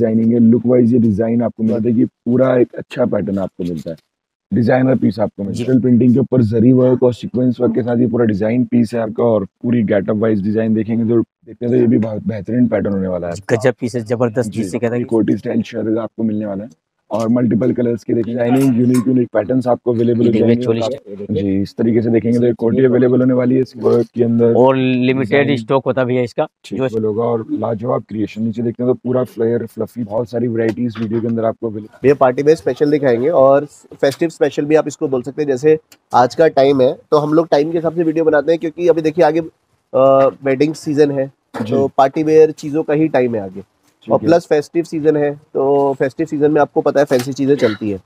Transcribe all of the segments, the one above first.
Designing है look wise ये design आपको मिलता है कि पूरा एक अच्छा पैटर्न आपको मिलता है। डिज़ाइनर पीस आपको डिजिटल प्रिंटिंग के ऊपर जरी वर्क और सीक्वेंस वर्क के साथ ये पूरा डिज़ाइन पीस है आपका और पूरी गेटअप वाइज डिज़ाइन देखेंगे तो देखते हैं तो ये भी बहुत बेहतरीन पैटर्न होने वाला है गजब पीस है ज़बरदस्त कोटी स्टाइल शर्ट आपको मिलने वाला है। और मल्टीपल कलर्स की देखिए डिज़ाइनिंग यूनिक यूनिक पैटर्न्स आपको अवेलेबल हो जाएँगे। जी इस तरीके से देखेंगे तो एक कोटी अवेलेबल होने वाली है इस वर्क के अंदर। और लिमिटेड स्टॉक होता भी है इसका जो होगा और लाजवाब क्रिएशन नीचे देखते हैं तो पूरा फ्लेयर फ्लफी बहुत सारी वैरायटीज वीडियो के अंदर आपको अवेलेबल ये पार्टी वेयर स्पेशल दिखाएँगे और फेस्टिव स्पेशल भी आप इसको बोल सकते हैं। जैसे आज का टाइम है तो हम लोग टाइम के हिसाब से वीडियो बनाते हैं क्योंकि अभी देखिए आगे वेडिंग सीज़न है तो पार्टी वेयर चीज़ों का ही टाइम है आगे। और प्लस फेस्टिव सीज़न है तो फेस्टिव सीज़न में आपको पता है फैंसी चीज़ें चलती है।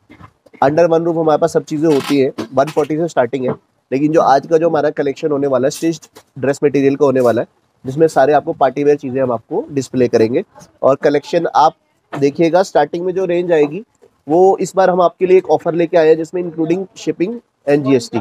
अंडर वन रूफ हमारे पास सब चीज़ें होती है वन फोर्टी से स्टार्टिंग है लेकिन जो आज का जो हमारा कलेक्शन होने वाला है स्टिच्ड ड्रेस मटेरियल का होने वाला है जिसमें सारे आपको पार्टी वेयर चीज़ें हम आपको डिस्प्ले करेंगे। और कलेक्शन आप देखिएगा स्टार्टिंग में जो रेंज आएगी वो इस बार हम आपके लिए एक ऑफ़र लेके आए हैं जिसमें इंक्लूडिंग शिपिंग एंड जीएसटी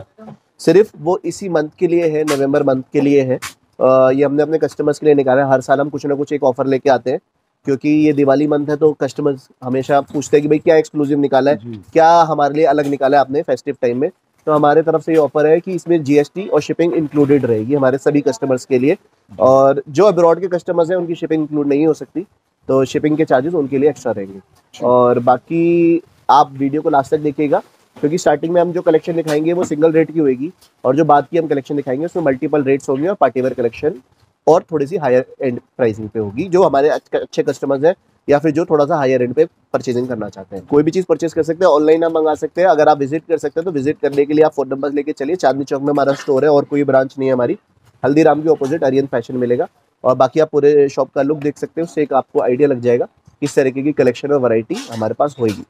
सिर्फ़ वो इसी मंथ के लिए है नवंबर मंथ के लिए है। अ, ये हमने अपने कस्टमर्स के लिए निकाला है हर साल हम कुछ ना कुछ एक ऑफ़र लेके आते हैं। क्योंकि ये दिवाली मंथ है तो कस्टमर्स हमेशा पूछते हैं कि भाई क्या एक्सक्लूसिव निकाला है? क्या हमारे लिए अलग निकाला है आपने फेस्टिव टाइम में? तो हमारे तरफ़ से ये ऑफ़र है कि इसमें जीएसटी और शिपिंग इंक्लूडेड रहेगी हमारे सभी कस्टमर्स के लिए। और जो अब्रॉड के कस्टमर्स हैं उनकी शिपिंग इंक्लूड नहीं हो सकती तो शिपिंग के चार्जेस उनके लिए एक्स्ट्रा रहेंगे। और बाकी आप वीडियो को लास्ट तक देखिएगा क्योंकि स्टार्टिंग में हम जो कलेक्शन दिखाएँगे वो सिंगल रेट की होगी और जो बाद की हम कलेक्शन दिखाएँगे उसमें मल्टीपल रेट्स होंगे और पार्टीवेयर कलेक्शन और थोड़ी सी हायर एंड प्राइसिंग पे होगी, जो हमारे अच्छे कस्टमर्स हैं, या फिर जो थोड़ा सा हायर एंड पे परचेजिंग करना चाहते हैं। कोई भी चीज़ परचेज कर सकते हैं ऑनलाइन आप मंगा सकते हैं, अगर आप विज़िट कर सकते हैं तो विज़िट करने के लिए आप फ़ोन नंबर लेके चलिए। चांदनी चौक में हमारा स्टोर है और कोई ब्रांच नहीं है हमारी। हल्दीराम के ऑपोजिट अरियन फ़ैशन मिलेगा। और बाकी आप पूरे शॉप का लुक देख सकते हैं, उससे एक आपको आइडिया लग जाएगा किस तरीके की कलेक्शन और वैरायटी हमारे पास होगी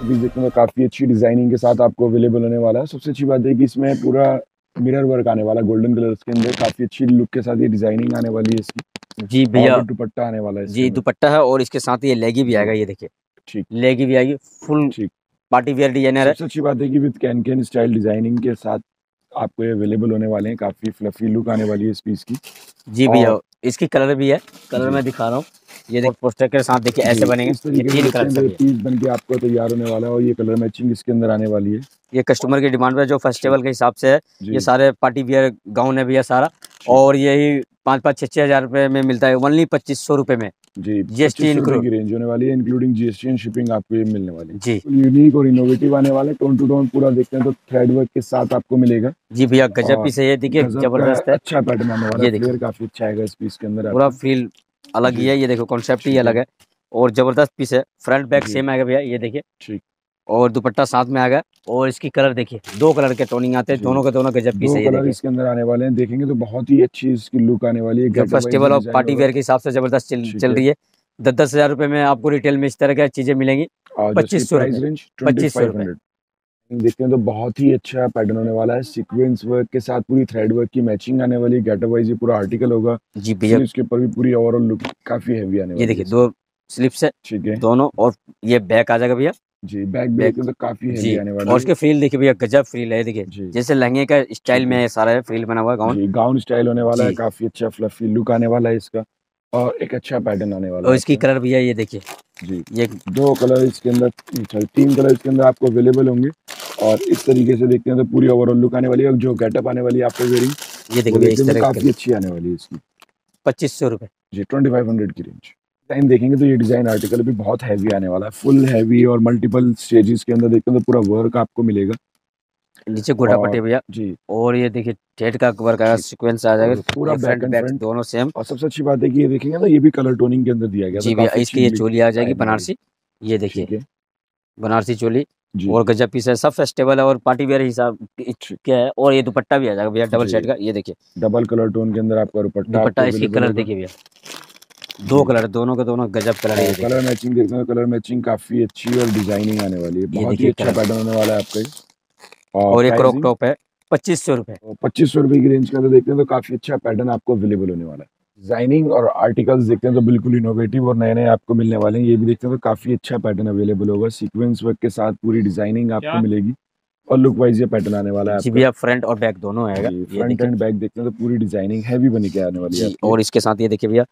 अभी देखने तो काफ़ी अच्छी डिज़ाइनिंग के साथ आपको अवेलेबल होने वाला है। सबसे अच्छी बात है कि इसमें पूरा मिरर वर्क आने वाला गोल्डन कलर के अंदर। काफ़ी अच्छी लुक के साथ ये डिज़ाइनिंग आने वाली है इसकी। जी भैया। दुपट्टा आने वाला है जी दुपट्टा है और इसके साथ ये लेगी भी आएगा ये देखिए। ठीक। लेगी भी आएगी फुल ठीक। पार्टी वेयर डिज़ाइनर है। सबसे अच्छी बात है कि with can can style designing के साथ आपको ये अवेलेबल होने वाले हैं काफ़ी फ्लफी लुक आने वाली है इस पीस की। जी भैया इसकी कलर भी है। कलर। मैं दिखा रहा हूँ। ये देखिए पोस्टर के साथ देखिए ऐसे बनेंगे पीस बन के आपको तैयार होने वाला है और ये कलर मैचिंग इसके अंदर आने वाली है। ये कस्टमर की डिमांड पे जो फेस्टिवल के हिसाब से है ये सारे पार्टी वियर गाउन है भैया सारा। और यही पाँच पाँच छः छः हज़ार रुपए में मिलता है ओनली पच्चीस सौ रुपए में। जी GST 2500 रुपए की रेंज होने वाली है इंक्लूडिंग जीएसटी एंड शिपिंग आपको ये मिलने वाली है। जी। यूनिक और इनोवेटिव आने वाला है टोन टू टोन पूरा देखते हैं तो थ्रेड वर्क के साथ आपको मिलेगा। जी भैया गजब पीस है ये देखिए ज़बरदस्त है। अच्छा पैटर्न आने वाला है काफ़ी अच्छा आएगा इस पीस के अंदर पूरा फील अलग ही है ये देखो कॉन्सेप्ट ही अलग है और ज़बरदस्त पीस है। फ्रंट बैक सेम आएगा भैया ये देखिए। ठीक। और दुपट्टा साथ में आ गया। और इसकी कलर देखिए दो कलर के टोनिंग आते हैं दोनों के दोनों गजब पीस दो है कलर इसके अंदर आने वाले हैं देखेंगे तो बहुत ही अच्छी इसकी लुक आने वाली है। फेस्टिवल और पार्टी वेयर के हिसाब से ज़बरदस्त चल, रही है। दस दस हज़ार रुपए में आपको रिटेल में इस तरह की चीज़ें मिलेंगी। और 2500 प्राइस रुपए। रेंज 2500 रुपए। देखते हैं तो बहुत ही अच्छा पैटर्न होने वाला है। सीक्वेंस वर्क के साथ पूरी थ्रेड वर्क की मैचिंग आने वाली है। गेटअप वाइज ये पूरा आर्टिकल होगा। जी भैया। इसके ऊपर भी पूरी ओवरऑल लुक काफ़ी हैवी आने वाली ये देखिए दो स्लिप्स से ठीक है। दोनों और ये बैक आ जाएगा भैया। जी बैक बैक तो काफ़ी जी आने वाला और उसके फ्रील देखिए भैया गजब फ्रील है देखिए। जैसे लहंगे का स्टाइल में सारा फ्रील बना हुआ गाउन गाउन स्टाइल होने वाला है काफ़ी अच्छा फ्लफी लुक आने वाला है इसका और एक अच्छा पैटर्न आने वाला और इसकी। कलर भैया ये देखिए। जी। ये दो कलर इसके अंदर तीन कलर इसके अंदर आपको अवेलेबल होंगे और इस तरीके से देखते हैं तो पूरी ओवरऑल लुक आने वाली है जो गेटअप आने वाली है आपको वेयरिंग ये देखिए तो काफ़ी अच्छी आने वाली है इसकी। पच्चीस सौ रुपए। जी ट्वेंटी फाइव हंड्रेड की रेंज टाइम देखेंगे तो ये डिज़ाइन आर्टिकल भी बहुत हैवी आने वाला है फुल हैवी और मल्टीपल स्टेजेस के अंदर देखते हैं तो पूरा वर्क आपको मिलेगा। नीचे गोटा पट्टी भैया। जी। और ये देखिए टेट का वर्क आएगा सीक्वेंस आ जाएगा पूरा फ्रंट बैक दोनों सेम और सबसे अच्छी बात है कि ये देखेंगे ना ये भी कलर टोनिंग के अंदर दिया गया जी भैया इसकी ये चोली आ जाएगी बनारसी। ये देखिए बनारसी चोली। और गजब पीस है सब फेस्टिवल है और पार्टी वेयर हिसाब क्या है और ये दुपट्टा भी आ जाएगा भैया डबल। सेट का ये देखिए। डबल कलर टोन के अंदर आपका दुपट्टा इसकी कलर। देखिए भैया। दो कलर दोनों के दोनों गजब कलर है कलर मैचिंग देखते हैं कलर मैचिंग काफ़ी अच्छी और डिज़ाइनिंग आने वाली है। बहुत ही अच्छा पैटर्न होने वाला है आपका ये। और ये क्रॉप टॉप है पच्चीस सौ रुपए। पच्चीस सौ रुपए की रेंज का तो देखते हैं तो काफ़ी अच्छा पैटर्न आपको अवेलेबल होने वाला है। डिज़ाइनिंग और आर्टिकल्स देखते हैं तो बिल्कुल इनोवेटिव और नए नए आपको मिलने वाले हैं। ये भी देखते हैं तो काफ़ी अच्छा पैटर्न अवेलेबल होगा। सीक्वेंस वर्क के साथ पूरी डिज़ाइनिंग आपको मिलेगी। और लुक वाइज ये पैटर्न आने वाला है जी आपका। भैया फ्रंट और बैक दोनों आएगा फ्रंट एंड बैक देखते हैं तो पूरी डिज़ाइनिंग हैवी बन के आने वाली है और इसके साथ ये देखिए भैया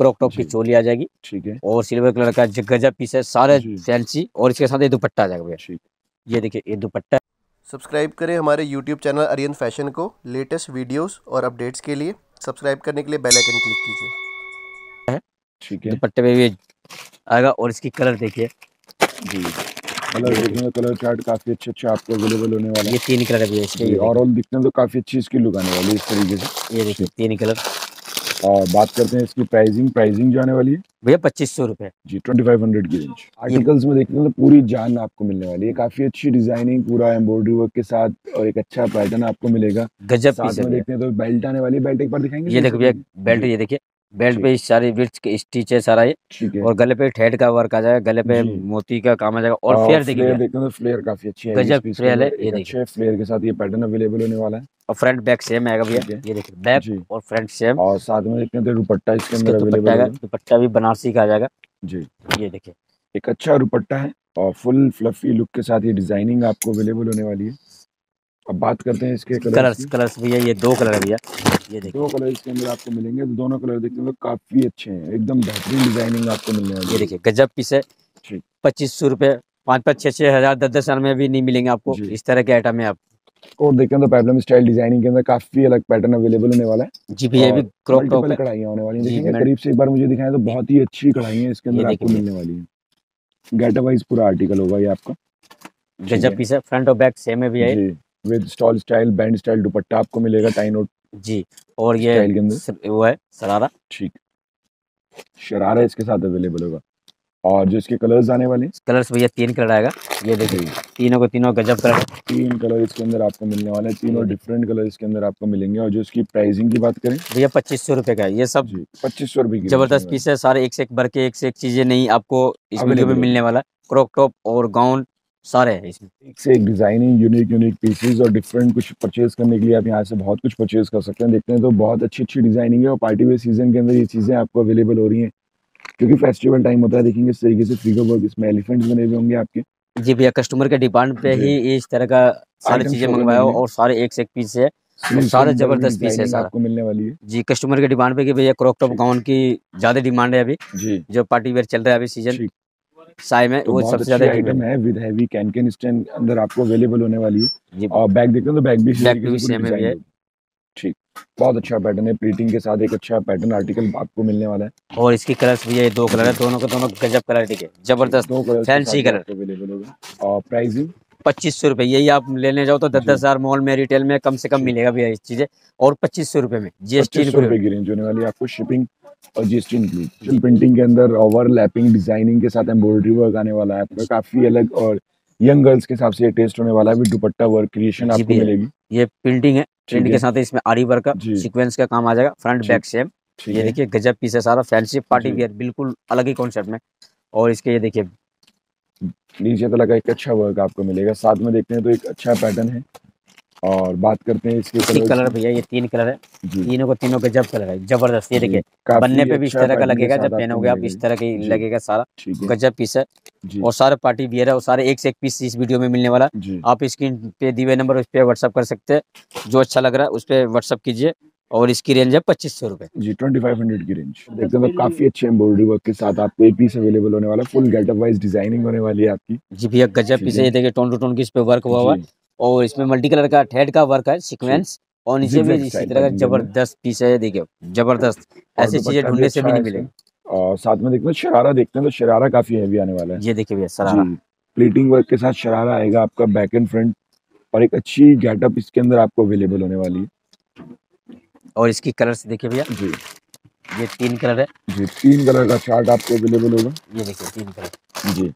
क्रॉप टॉप की चोली आ जाएगी ठीक है। और सिल्वर कलर का जो गजब पीस है सारे फैंसी और इसके साथ ये दुपट्टा आ जाएगा भैया। ये देखिए ये दुपट्टा। सब्सक्राइब करें हमारे यूट्यूब चैनल अरियन फ़ैशन को लेटेस्ट वीडियोस और अपडेट्स के लिए। सब्सक्राइब करने के लिए बेल आइकन क्लिक कीजिए। ठीक है। दुपट्टे में भी आएगा और इसकी कलर देखिए। जी। कलर देखने में कलर चार्ट काफ़ी अच्छे अच्छे आपको अवेलेबल होने वाला है। ये तीन कलर है इसके और दिखते हैं तो काफ़ी अच्छी इसकी लुक आने वाली है इस तरीके से। ये देखिए तीन कलर। और बात करते हैं इसकी प्राइसिंग प्राइसिंग जो आने वाली है। भैया पच्चीस सौ रुपए। जी ट्वेंटी फाइव हंड्रेड की रेंज आर्टिकल्स में देखने तो पूरी जान आपको मिलने वाली है। काफ़ी अच्छी डिज़ाइनिंग पूरा एम्ब्रॉयडरी वर्क के साथ और एक अच्छा पैटर्न आपको मिलेगा। गजब साथ में देखते हैं तो बेल्ट आने वाली है। बेल्ट एक बार दिखाएँगे ये देखो भैया बेल्ट ये देखिए। बेल्ट। पे सारे विर्च के स्टिच है सारा ये और गले पे थ्रेड का वर्क आ जाएगा गले पे मोती का काम आ जाएगा और फ्लेयर देखिए फ्लेयर हैं काफ़ी अच्छी है गजब फ्लेयर है, ये देखिए। फ्लेयर के साथ ये पैटर्न अवेलेबल होने वाला है। और फ्रंट बैक सेम आएगा भैया ये देखिए बैक और फ्रंट सेम। और साथ में देखते हैं तो दुपट्टा इसके इसके अंदर अवेलेबल है। दुपट्टा भी बनारसी का आ जाएगा। जी। ये देखिए। एक अच्छा दुपट्टा है और फुल फ्लफी लुक के साथ ये डिज़ाइनिंग आपको अवेलेबल होने वाली है। अब बात करते हैं इसके कलर्स कलर्स कलर्स भैया ये दो कलर है भैया ये देखिए। दो कलर इसके अंदर आपको मिलेंगे तो दोनों कलर देखते हैं काफ़ी अच्छे हैं एकदम बेहतरीन डिज़ाइनिंग आपको मिलने वाली ये देखिए गजब पीस है पच्चीस सौ रुपये पाँच पाँच छः छः हज़ार दस दस हज़ार में भी नहीं मिलेंगे आपको इस तरह के आइटम है आप। और देखते हैं तो पैटर्न स्टाइल डिज़ाइनिंग के अंदर काफ़ी अलग पैटर्न अवेलेबल होने वाला है। जी भैया भी क्रॉप टॉप है। कढ़ाइयाँ होने वाली हैं। देखेंगे करीब से एक बार मुझे दिखाएँ तो बहुत ही अच्छी कढ़ाइयाँ इसके अंदर आपको मिलने वाली है। गेटअप वाइज पूरा आर्टिकल होगा ये आपका। गजब पीस है फ्रंट और बैक सेम है भैया जी। With stole style band style dupatta आपको मिलेगा टाई नोट जी और ये स्टाइल के अंदर। वो है सरारा ठीक। शरारा इसके साथ अवेलेबल होगा। और जो इसके कलर्स आने वाले हैं? कलर्स भैया तीन कलर आएगा। ये देखिए तीनों को तीनों गजब कलर तीन कलर इसके अंदर आपको मिलने वाले हैं तीनों डिफरेंट कलर इसके अंदर आपको मिलेंगे। और जो इसकी प्राइसिंग की बात करें? भैया पच्चीस सौ रुपये का है ये सब पच्चीस सौ रुपए की ज़बरदस्त पीस है सारे एक से एक भर के एक से एक चीज़ें नहीं आपको इस वीडियो में मिलने वाला क्रॉप टॉप और गाउन सारे हैं इसमें। एक से एक डिज़ाइनिंग यूनिक यूनिक पीसेस और डिफरेंट कुछ परचेज करने के लिए आप यहाँ से बहुत कुछ परचेज कर सकते हैं। देखते हैं तो बहुत अच्छी अच्छी डिज़ाइनिंग है और पार्टी वेयर सीज़न के अंदर ये चीज़ें आपको अवेलेबल हो रही हैं। क्योंकि फेस्टिवल टाइम होता है देखेंगे इस तरीके से फिगर वर्क इसमें एलिफेंट्स बने हुए होंगे आपके। जी भैया कस्टमर के डिमांड पे ही इस तरह का सारी चीज़ें मंगवाया और सारे एक से एक पीस है सारे ज़बरदस्त पीस है सारा। आपको मिलने वाली है। जी कस्टमर के डिमांड पे कि भैया क्रॉप टॉप गाउन की ज़्यादा डिमांड है अभी। जी। जो पार्टी वेयर चल रहा है अभी सीज़न में तो वो सबसे ज़्यादा आइटम है with heavy can can stand अंदर आपको अवेलेबल होने वाली है। और बैग देखते हैं तो बैग भी इसी भी से है। ठीक बहुत अच्छा पैटर्न है प्लीटिंग के साथ एक अच्छा पैटर्न आर्टिकल आपको मिलने वाला है। और इसकी कलर्स भैया ये दो कलर है दोनों के दोनों गजब कलर ठीक है ज़बरदस्त दो कलर। अवेलेबल होगा। और प्राइसिंग पच्चीस सौ रुपये यही आप लेने जाओ तो दस दस हज़ार मॉल में रिटेल में कम से कम मिलेगा भैया ये चीज़ें। और पच्चीस सौ रुपये में जीएसटी पच्चीस सौ रुपए की रेंज होने वाली है। आपको शिपिंग और जीएसटी इंक्लूड प्रिंटिंग के अंदर ओवरलैपिंग डिज़ाइनिंग के साथ एम्ब्रॉयडरी वर्क आने वाला है आपका काफ़ी अलग और यंग गर्ल्स के हिसाब से टेस्ट होने वाला है। दुपट्टा वर्क क्रिएशन आपको मिलेगी। ये प्रिंटिंग है प्रिंट के साथ इसमें आरी वर्क का जी। सीक्वेंस का काम आ जाएगा फ्रंट बैक सेम ये देखिए गजब पीस है सारा फैंसी पार्टी जी। वियर बिल्कुल अलग ही कॉन्सेप्ट में। और इसके ये देखिए। नीचे तक का एक अच्छा वर्क आपको मिलेगा। साथ में देखते हैं तो एक अच्छा पैटर्न है। और बात करते हैं इसके कलर कलर भैया ये तीन कलर है। तीनों को तीनों गजब कलर है ज़बरदस्त ये देखिए बनने पे भी इस अच्छा तरह का लगेगा जब पहनोगे आप इस तरह की लगेगा सारा। गजब पीस है। और सारे पार्टी वियर है और सारे एक से एक पीस इस वीडियो में मिलने वाला आप स्क्रीन पे हुए नंबर उस पर व्हाट्सअप कर सकते हैं। जो अच्छा लग रहा है उस पर व्हाट्सअप कीजिए। और इसकी रेंज है पच्चीस सौ रुपये जी ट्वेंटी फाइव हंड्रेड की रेंज देखते हैं काफ़ी अच्छे एम्ब्रॉयडरी वर्क के साथ आपको एक पीस अवेलेबल होने वाला फुल गेटअप वाइज डिज़ाइनिंग होने वाली है आपकी। जी भैया गजब पीस ये देखिए टोन टू टोन की इस पे वर्क हुआ हुआ है। और इसमें मल्टी कलर का थ्रेड का वर्क है सीक्वेंस और नीचे भी Zigzag इसी तरह का। ज़बरदस्त पीस है देखिए ज़बरदस्त। ऐसी चीज़ें ढूँढने से अच्छा भी नहीं है मिलेगी। और साथ में देखते हैं शरारा देखते हैं तो शरारा काफ़ी हैवी आने वाला है। ये देखिए भैया सरारा जी प्लीटिंग वर्क के साथ शरारा आएगा आपका बैक एंड फ्रंट और एक अच्छी गेटअप इसके अंदर आपको अवेलेबल होने वाली है। और इसकी कलर्स देखिए भैया। जी। ये तीन कलर है। जी तीन कलर का चार्ट आपको अवेलेबल होगा। ये देखिए तीन कलर जी।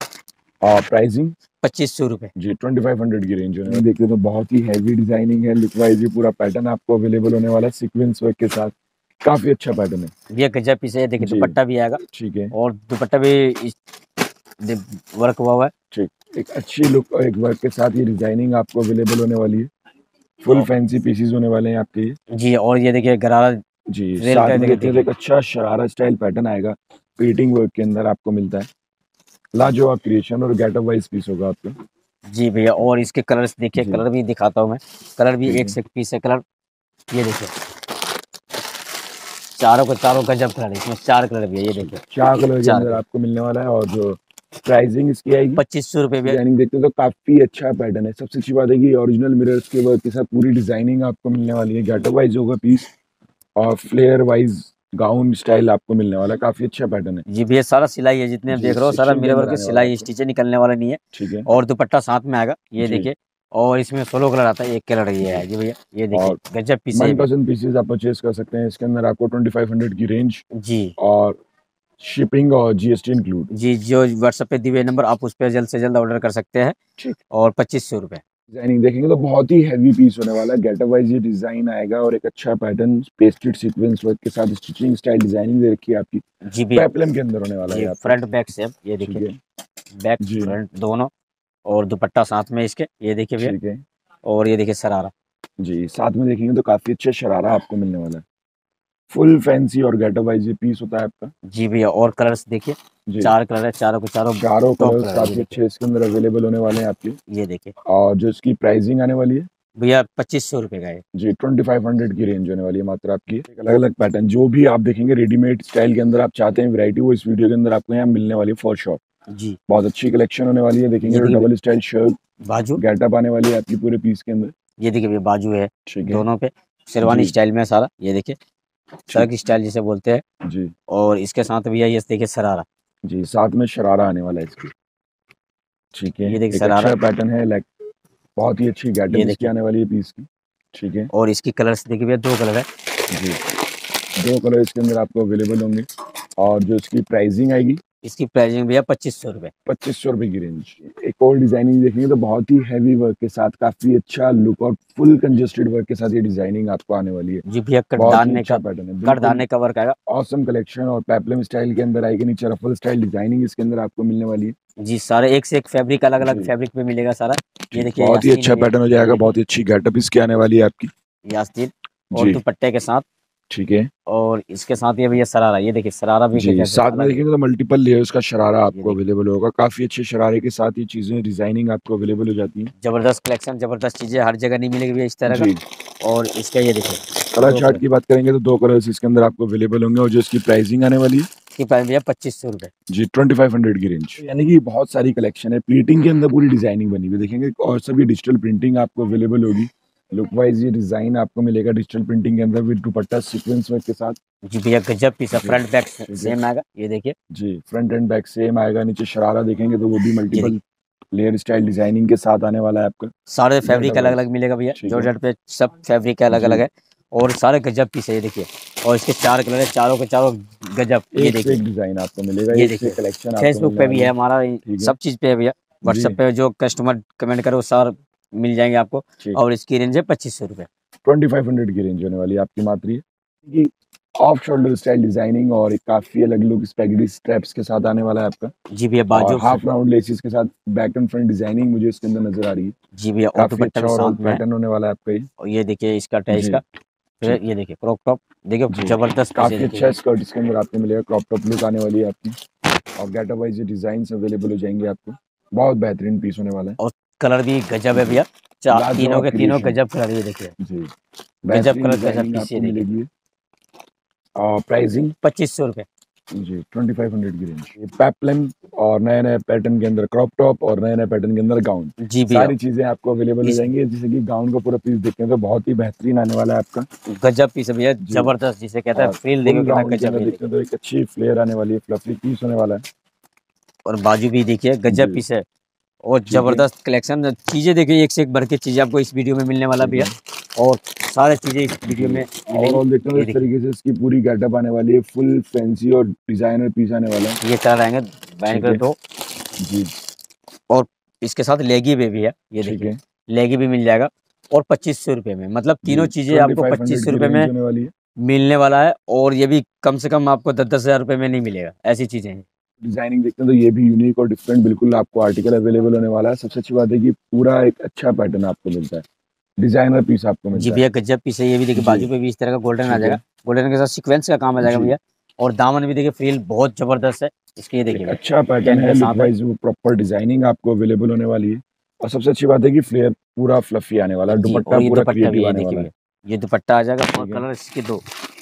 और प्राइसिंग पच्चीस सौ रुपये जी ट्वेंटी फाइव हंड्रेड की रेंज। देखते हैं तो बहुत ही हैवी डिज़ाइनिंग है लुक वाइज ये पूरा पैटर्न आपको अवेलेबल होने वाला है सीक्वेंस वर्क के साथ। काफ़ी अच्छा पैटर्न है। भैया गजब पीस है। देखिए दुपट्टा भी आएगा। ठीक है। और दुपट्टा भी इस वर्क हुआ हुआ है। एक अच्छी लुक और एक वर्क के साथ ये डिज़ाइनिंग आपको अवेलेबल होने वाली है। फुल फैंसी पीसेस होने वाले हैं आपके। जी और ये देखिए गरारा जी साथ में देखिए तो एक अच्छा शरारा स्टाइल पैटर्न आएगा। पेटिंग वर्क के अंदर आपको मिलता है। लाजवाब क्रिएशन और गेटअप वाइज पीस होगा आपका। जी भैया और इसके कलर्स देखिए कलर भी दिखाता हूँ मैं। कलर भी एक से एक पीस है कलर ये देखिए। चारों को चारों गजब कलर है इसमें चार कलर भी है ये देखिए। चार कलर के चार अंदर। आपको मिलने वाला है और जो प्राइसिंग इसकी आएगी पच्चीस सौ। डिज़ाइनिंग देखते हैं तो काफ़ी अच्छा पैटर्न है। सबसे अच्छी बात है कि ओरिजिनल मिरर्स के वर्क के साथ पूरी डिज़ाइनिंग आपको मिलने वाली है। गेटअप वाइज होगा पीस और फ्लेयर वाइज गाउन स्टाइल आपको मिलने वाला है काफ़ी अच्छा पैटर्न है। जी भैया सारा सिलाई है जितने आप देख रहे हो सारा मेरे वर्क सिलाई स्टिचें निकलने वाला नहीं है। ठीक है। और दुपट्टा साथ में आएगा ये। देखिए। और इसमें सोलो कलर आता है एक कलर ये है जी भैया ये देखिए गजब पीस ये। मनपसंद पीसेस आप परचेज कर सकते हैं इसके अंदर आपको 2500 की रेंज जी। और शिपिंग और जीएसटी इंक्लूड जी जो व्हाट्सएप पे दिए नंबर आप उस पर जल्द से जल्द ऑर्डर कर सकते हैं। ठीक। और पच्चीस सौ रुपये डिज़ाइनिंग देखेंगे तो बहुत ही हैवी पीस होने वाला है। गेटअप वाइज ये डिज़ाइन आएगा और एक अच्छा पैटर्न पेस्टेड सीक्वेंस वर्क के साथ स्टिचिंग स्टाइल डिज़ाइनिंग दे रखी है आपकी। जी पेप्लम के अंदर होने वाला है ये फ्रंट बैक सेम ये देखिए बैक फ्रंट दोनों और दुपट्टा साथ में इसके ये देखिए भैया। और ये देखिए शरारा। जी साथ में देखेंगे तो काफ़ी अच्छा शरारा आपको मिलने वाला है। फुल फैंसी और वाइज ये पीस होता है आपका। जी भैया और कलर्स देखिए चार कलर है चारों के चारों चारों कलर्स काफ़ी अच्छे इसके अंदर अवेलेबल होने वाले हैं आपके। ये देखिए। और जो इसकी प्राइसिंग आने वाली है? भैया पच्चीस सौ रुपए का है। जी 2500 की रेंज होने वाली है मात्र आपकी। अलग अलग पैटर्न जो भी आप देखेंगे रेडीमेड स्टाइल के अंदर आप चाहते हैं वैरायटी वो इस वीडियो के अंदर आपको यहाँ मिलने वाली है फॉर श्योर जी। बहुत अच्छी कलेक्शन होने वाली है देखेंगे डबल स्टाइल शर्ट बाजू। गेटअप आने वाली है आपकी पूरे पीस के अंदर। ये देखिए भैया बाजू है। दोनों पे शेरवानी स्टाइल में सारा। ये देखिए सड़क स्टाइल जिसे बोलते हैं। जी। और इसके साथ भैया ये देखिए सरारा जी साथ में शरारा आने वाला है इसकी। ठीक है। ये देखिए शरारा। अच्छा पैटर्न है लाइक बहुत ही अच्छी ये इसकी। आने वाली है पीस की। ठीक है। और इसकी कलर्स देखिए भैया दो कलर है। जी। दो कलर इसके अंदर आपको अवेलेबल होंगे। और जो इसकी प्राइसिंग आएगी इसकी प्राइसिंग भैया पच्चीस सौ रुपये पच्चीस सौ रुपए की रेंज एक और डिज़ाइनिंग देखेंगे तो बहुत ही हैवी वर्क के साथ काफ़ी अच्छा लुक और फुल कंजेस्टेड वर्क के साथ ये डिज़ाइनिंग आपको आने वाली है। जी भैया कटदाने अच्छा का पैटर्न है। कटदाने का वर्क आएगा। ऑसम कलेक्शन और पेप्लम स्टाइल के अंदर आएगी नीचे रफल स्टाइल डिज़ाइनिंग इसके अंदर आपको मिलने वाली है। जी सारे एक से एक फैब्रिक अलग अलग। फैब्रिक पे मिलेगा सारा। ये देखिए बहुत ही अच्छा पैटर्न हो जाएगा बहुत ही अच्छी गेटअप इसकी आने वाली है आपकी। यास्तीन और दुपट्टे के साथ। ठीक है। और इसके साथ ये भैया सरारा ये देखिए सरारा भी जी साथ में देखेंगे तो मल्टीपल लेयर्स का शरारा आपको अवेलेबल होगा। काफ़ी अच्छे शरारे के साथ ये चीज़ें डिज़ाइनिंग आपको अवेलेबल हो जाती है। ज़बरदस्त कलेक्शन ज़बरदस्त चीज़ें हर जगह नहीं मिलेगी भैया इस तरह का। और इसका ये देखिए कलर चार्ट की बात करेंगे तो दो कलर इसके अंदर आपको अवेलेबल होंगे और जो इसकी प्राइसिंग आने वाली है। इसकी प्राइस भैया पच्चीस सौ रुपये जी ट्वेंटी फाइव हंड्रेड की रेंज यानी कि बहुत सारी कलेक्शन है। प्रिंटिंग के अंदर पूरी डिज़ाइनिंग बनी हुई देखेंगे और सभी डिजिटल प्रिंटिंग आपको अवेलेबल होगी। लुक वाइज ये डिज़ाइन आपको मिलेगा डिजिटल प्रिंटिंग के अंदर विद दुपट्टा सीक्वेंस वर्क के साथ। जी भैया गजब पीस फ्रंट बैक सेम आएगा ये देखिए। जी फ्रंट एंड बैक सेम आएगा नीचे शरारा देखेंगे तो वो भी मल्टीपल लेयर स्टाइल डिज़ाइनिंग के साथ आने वाला है आपका। सारे फैब्रिक अलग अलग मिलेगा भैया। जॉर्जेट पे सब फैब्रिक अलग अलग है और सारे गजब पीस है ये देखिए। और इसके चार कलर है चारों के चारों गजब ये देखिए। डिज़ाइन आपको मिलेगा ये देखिए। कलेक्शन फेसबुक पे भी है हमारा सब चीज़ पे है भैया। व्हाट्सएप पे जो कस्टमर कमेंट करे वो सार मिल जाएँगे आपको और इसकी रेंज है पच्चीस सौ रुपये ट्वेंटी फाइव हंड्रेड की रेंज होने वाली है आपकी मात्र कि ऑफ़ शोल्डर स्टाइल डिज़ाइनिंग और एक काफ़ी अलग लुक स्पेगेटी स्ट्रैप्स के साथ आने वाला है आपका। जी भैया बाजू हाफ़ राउंड लेसेस के साथ बैक एंड फ्रंट डिज़ाइनिंग मुझे इसके अंदर नज़र आ रही है। जी भैया और काफ़ी अच्छा और पैटर्न होने वाला है आपका ये। और ये देखिए इसका। टैच का फिर ये देखिए क्रॉप टॉप देखिए ज़बरदस्त काफ़ी अच्छा स्कर्ट इसके अंदर आपको मिलेगा क्रॉप टॉप लुक आने वाली है आपकी। और गेटअप वाइज डिज़ाइन अवेलेबल हो जाएँगे आपको। बहुत बेहतरीन पीस होने वाला है। कलर भी गजब है भैया। चार तीनों के तीनों गजब कलर ये देखिए। गजब कलर, गजब पीस प्राइसिंग पच्चीस सौ रुपये जी ट्वेंटी फाइव हंड्रेड की रेंज पेप्लम और नए नए पैटर्न के अंदर क्रॉप टॉप और नए नए पैटर्न के अंदर गाउन जी सारी चीज़ें आपको अवेलेबल हो जाएँगी। जैसे कि गाउन का पूरा पीस देखते हैं तो बहुत ही बेहतरीन आने वाला है आपका। गजब पीस है भैया ज़बरदस्त जिसे कहता हैं। फ्रील फुल देखो कितना गजब है देखते हैं तो एक अच्छी फ्लेयर आने वाली है। फ्लफी पीस होने वाला है। और बाजू भी देखिए गजब पीस है। और ज़बरदस्त कलेक्शन चीज़ें देखिए एक से एक बढ़ के चीज़ें आपको इस वीडियो में मिलने वाला भैया और सारे चीज़ें इस वीडियो में मिलेंगी। देखते हैं इस तरीके से इसकी पूरी गेटअप आने वाली है। फुल फैंसी और डिज़ाइनर पीस आने वाला है। ये कलर आएँगे दो। जी। इसके साथ लेगी भी, है। ये देखिए लेगी भी मिल जाएगा। और पच्चीस सौ रुपये में मतलब तीनों चीज़ें आपको पच्चीस सौ रुपये में मिलने वाला है। और ये भी कम से कम आपको दस दस हज़ार रुपये में नहीं मिलेगा। ऐसी चीज़ें हैं। डिज़ाइनिंग देखते हैं तो ये भी यूनिक और डिफरेंट बिल्कुल आपको आर्टिकल अवेलेबल होने वाला है। सबसे अच्छी बात है कि पूरा एक अच्छा पैटर्न आपको मिलता है। डिज़ाइनर पीस आपको जी मिलता है। भैया गजब पीस है ये भी। देखिए बाजू पे भी इस तरह का गोल्डन आ जाएगा। गोल्डन के साथ सीक्वेंस का काम आ जाएगा भैया। और दामन भी देखिए फ्रील बहुत ज़बरदस्त है। इसके ये देखिए अच्छा पैटर्न है प्रॉपर डिज़ाइनिंग आपको अवेलेबल होने वाली है। और सबसे अच्छी बात है कि फ्लेयर पूरा फ्लफी आने वाला है। दुपट्टा पूरा क्रिएटिव आने वाला है। ये दुपट्टा आ जाएगा और कलर इसके दो।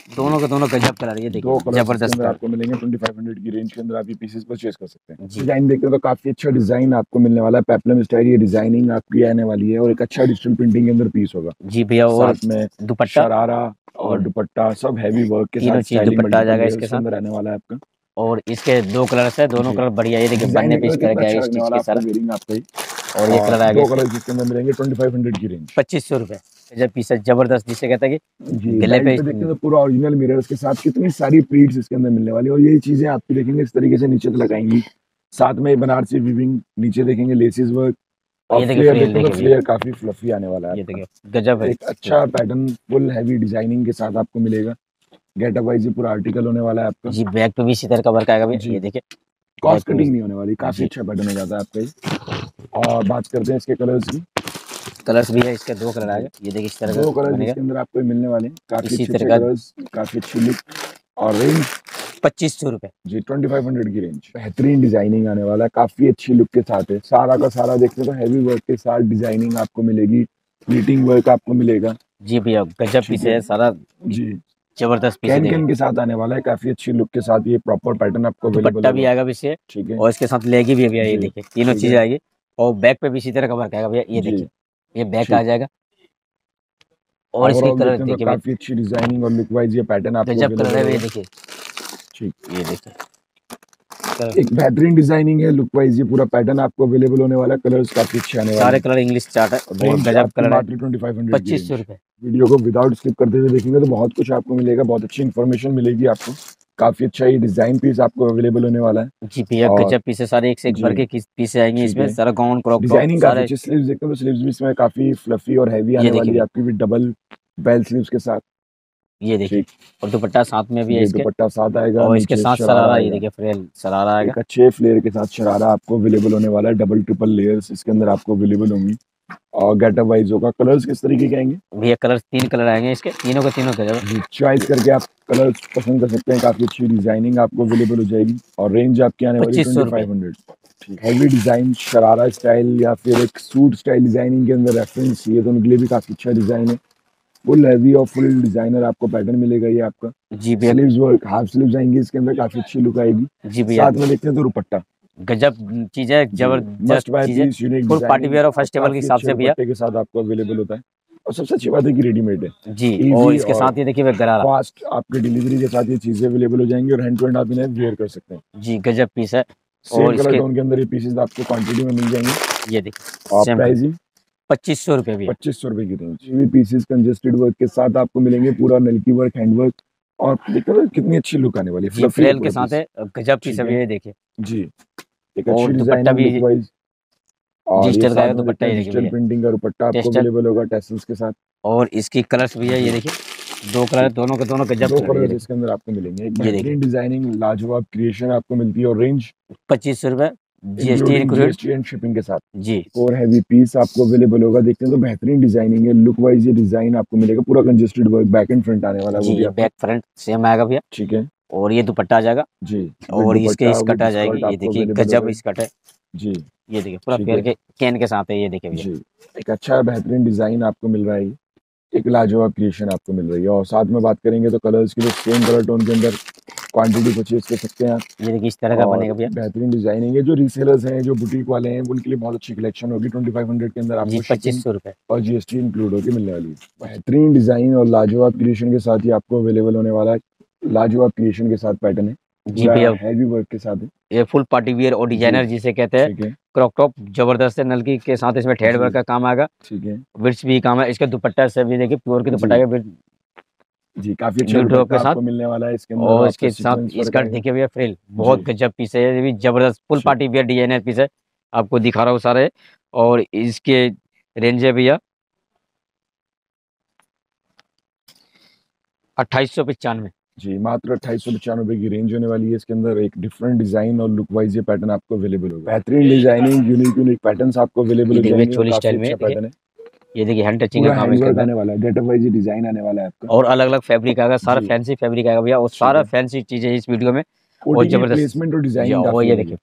दोनों के दोनों गजब कलर ये देखिए ज़बरदस्त कलर। आपको मिलेंगे 2500 की रेंज के अंदर आप ये पीसेस परचेज कर सकते हैं। डिज़ाइन देखते हैं तो काफ़ी अच्छा डिज़ाइन आपको मिलने वाला है पेप्लम स्टाइल ये डिज़ाइनिंग आपकी आने वाली है और एक अच्छा डिजिटल प्रिंटिंग के अंदर पीस होगा। जी भैया और में दुपट्टा? शरारा और दुपट्टा सब हैवी वर्क के साथ दुपट्टा आ जाएगा इसके साथ। आने वाला है आपका। और इसके दो कलर्स है दोनों कलर बढ़िया ये देखिए बनने पे देखो इस तरह कितना के अच्छा आएगा लगने स्टिच के साथ और ये कलर आएगा कलर जिसके अंदर मिलेंगे 2500 की रेंज पच्चीस सौ रुपए। गजब पीस ज़बरदस्त जिसे कहते हैं कि गले पे पे देखते हैं तो पूरा ओरिजिनल मिरर्स के साथ कितनी सारी प्लीट्स इसके अंदर मिलने वाली है। और यही चीज़ें आपकी देखेंगे इस तरीके से नीचे तक लगाएँगी साथ में बनारसी वीविंग नीचे देखेंगे लेसेस वर्क ये देखिए फ्लेयर तो काफ़ी फ्लफी आने वाला है ये देखिए गजब है। एक अच्छा पैटर्न फुल हैवी डिज़ाइनिंग के साथ आपको मिलेगा। गेटअप वाइज पूरा आर्टिकल होने वाला है आपका। जी बैक पे भी इसी तरह का वर्क आएगा ये देखिए कॉस्ट कटिंग नहीं होने वाली काफ़ी अच्छा पैटर्न हो जाता है आपका ये। और बात करते हैं इसके कलर्स की। कलर्स भी है इसके दो कलर आएगा ये देखिए इस तरह दो कलर इसके अंदर आपको मिलने वाले हैं। काफ़ी इसी अच्छे तरह कलर्स काफ़ी अच्छी लुक और रेंज पच्चीस सौ रुपए। जी 2500 की रेंज बेहतरीन डिज़ाइनिंग आने वाला है। काफ़ी अच्छी लुक के साथ है। सारा का सारा देखते तो हैवी वर्क के साथ डिज़ाइनिंग आपको मिलेगी। प्लीटिंग वर्क आपको मिलेगा। जी भैया गजब पीस है। सारा जी। ज़बरदस्त पीस है कैन के साथ आने वाला है। काफ़ी अच्छी लुक के साथ ये प्रॉपर पैटर्न आपको दुपट्टा भी आएगा इससे ठीक है। और इसके साथ लेगी भी भैया ये देखिए तीनों चीज़ें आएगी। और बैक पे भी इसी तरह का वर्क आएगा भैया ये देखिए ये बैक आ जाएगा। और इसके कलर तो देखिए काफ़ी अच्छी डिज़ाइनिंग और लुक वाइज ये पैटर्न आपको गजब कलर है ये देखिए। ठीक। ये देखिए। एक बेहतरीन डिज़ाइनिंग है लुक वाइज ये पूरा पैटर्न आपको अवेलेबल होने वाला कलर्स काफ़ी अच्छे आने वाले सारे कलर इंग्लिश चार्ट है और Range गजब कलर है। मात्र 2500 पच्चीस सौ रुपए। वीडियो को विदाउट स्किप करते हुए देखेंगे तो बहुत कुछ आपको मिलेगा बहुत अच्छी इन्फॉर्मेशन मिलेगी आपको। काफ़ी अच्छा ये डिज़ाइन पीस आपको अवेलेबल होने वाला है। जी भैया गजब पीसे सारे एक से एक भर के किस पीसे आएँगे इसमें? सारा गाउन क्रॉप डिज़ाइनिंग काफ़ी अच्छी स्लीव्स देखते हैं स्लीव्स भी इसमें काफ़ी फ्लफी और हैवी आने वाली है आपकी भी डबल बेल स्लीव्स के साथ। ये देखिए। और दुपट्टा साथ में भी है इसके। दुपट्टा साथ आएगा और इसके साथ शरारा ये देखिए फ्रेल सरारा आएगा। एक अच्छे फ्लेयर के साथ शरारा आपको अवेलेबल होने वाला है डबल ट्रिपल लेयर्स इसके अंदर आपको अवेलेबल होंगी। और गेटअप वाइज होगा कलर्स किस तरीके के आएँगे? भैया कलर तीन कलर आएँगे इसके तीनों के तीनों गजब चॉइस करके आप कलर्स पसंद कर सकते हैं काफ़ी अच्छी डिज़ाइनिंग आपको अवेलेबल हो जाएगी। और रेंज आपकी आने वाली 2500 फाइव हंड्रेड हैवी डिज़ाइन शरारा स्टाइल या फिर एक सूट स्टाइल डिज़ाइनिंग के अंदर रेफरेंस ये तो उनके लिए भी काफ़ी अच्छा डिज़ाइन है। फुल हैवी और फुल डिज़ाइनर आपको पैटर्न मिलेगा ये आपका। जी भैया। स्लीव्स वर्क हाफ़ स्लीव्स आएँगे इसके अंदर काफ़ी अच्छी लुक आएगी। जी भैया। साथ में देखते हैं तो दुपट्टा। गजब चीज़ है ज़बरदस्त चीज़। फुल पार्टी वेयर और फेस्टिवल के हिसाब से भैया के साथ आपको अवेलेबल होता है। और सबसे अच्छी बात है कि रेडीमेड है। जी और इसके और- साथ ये देखिए गरारा फास्ट आपके डिलीवरी के साथ ये चीज़ें अवेलेबल हो जाएँगी और हैंड टू हैंड आप इन्हें वेयर कर सकते हैं। जी गजब पीस है। और इसके- के अंदर ये पीसेस आपको क्वांटिटी में मिल जाएँगे। ये देखिए प्राइसिंग पच्चीस सौ भैया पच्चीस सौ रुपए की रेंज ये पीसेस कंजेस्टेड वर्क के साथ आपको मिलेंगे पूरा नलकी वर्क हैंड वर्क और देखो कितनी अच्छी लुक आने वाली है। है के साथ है गजब है है। ये देखिए। जी। एक अच्छी दुपट्टा भी- और डिजिटल का दुपट्टा ये देखिए प्रिंटिंग का दुपट्टा आपको अवेलेबल होगा टेसल्स के साथ। और इसकी कलर्स भी है ये देखिए। दो कलर दोनों के दोनों गजब दो कलर इसके अंदर आपको मिलेंगे। एक डिज़ाइनिंग लाजवाब क्रिएशन आपको मिलती है और रेंज पच्चीस सौ रुपये जीएसटी जीएसटी एंड शिपिंग के साथ। जी। और हैवी पीस आपको अवेलेबल होगा देखते हैं तो बेहतरीन डिज़ाइनिंग है। लुक वाइज ये डिज़ाइन आपको मिलेगा पूरा congested work back and front आने वाला है वो जी भी आपको। बैक फ्रंट सेम आएगा भैया। ठीक है। और ये दुपट्टा आ जाएगा। जी और इसके दुपट्टा, आ जाएगी ये देखिए गजब होगा। स्कर्ट है। जी। ये देखिए पूरा पेड़ के कैन के साथ है ये देखिए भैया। एक अच्छा बेहतरीन डिज़ाइन आपको मिल रहा है। एक लाजवाब क्रिएशन आपको मिल रही है। और साथ में बात करेंगे तो कलर्स की तो सेम कलर टोन के अंदर क्वांटिटी परचेज कर सकते हैं ये देखिए इस तरह का बनेगा भैया। बेहतरीन डिज़ाइनिंग है। जो रीसेलर्स हैं जो बुटीक वाले हैं उनके लिए बहुत अच्छी कलेक्शन होगी। ट्वेंटी फाइव हंड्रेड के अंदर आपको पच्चीस सौ रुपए। और जीएसटी इंक्लूड होकर मिलने वाली है। बेहतरीन डिज़ाइन और लाजवाब क्रिएशन के साथ ही आपको अवेलेबल होने वाला है। लाजवाब क्रिएशन के साथ पैटर्न है। जी भैया हैवी वर्क के साथ है। ये फुल पार्टी वियर और डिज़ाइनर जिसे कहते हैं क्रॉप टॉप ज़बरदस्त है नलकी के साथ इसमें ठेड वर्क का काम आएगा। ठीक है। विर्च भी काम है इसके दुपट्टा से भी देखिए प्योर के दुपट्टा के जी काफ़ी अच्छा के साथ। मिलने वाला है इसके और इसके साथ स्कर्ट देखिए भैया फ्रिल बहुत गजब पीस है ये भी ज़बरदस्त full party wear designer piece है आपको दिखा रहा हूँ सारे। और इसके रेंज है भैया अट्ठाईस सौ पचानवे। जी मात्र अट्ठाईस सौ पचानवे की रेंज होने वाली है। इसके अंदर एक डिफरेंट डिज़ाइन और लुक वाइज ये पैटर्न आपको अवेलेबल होगा। बेहतरीन डिज़ाइनिंग यूनिक यूनिक पैटर्न्स आपको अवेलेबल ये हो देखिए जाएँगे। चोली में, अच्छा पैटर्न है। ये देखिए हैंड टचिंग का काम है इसके अंदर आने वाला है। गेटअप वाइज डिज़ाइन आने वाला है आपका। और अलग अलग फैब्रिक आएगा सारा फैंसी फैब्रिक आएगा भैया। और सारा फैंसी चीज़ें इस वीडियो में। कोटिंग ज़बरदस्त। प्लेसमेंट और डिज़ाइन और ये देखिए।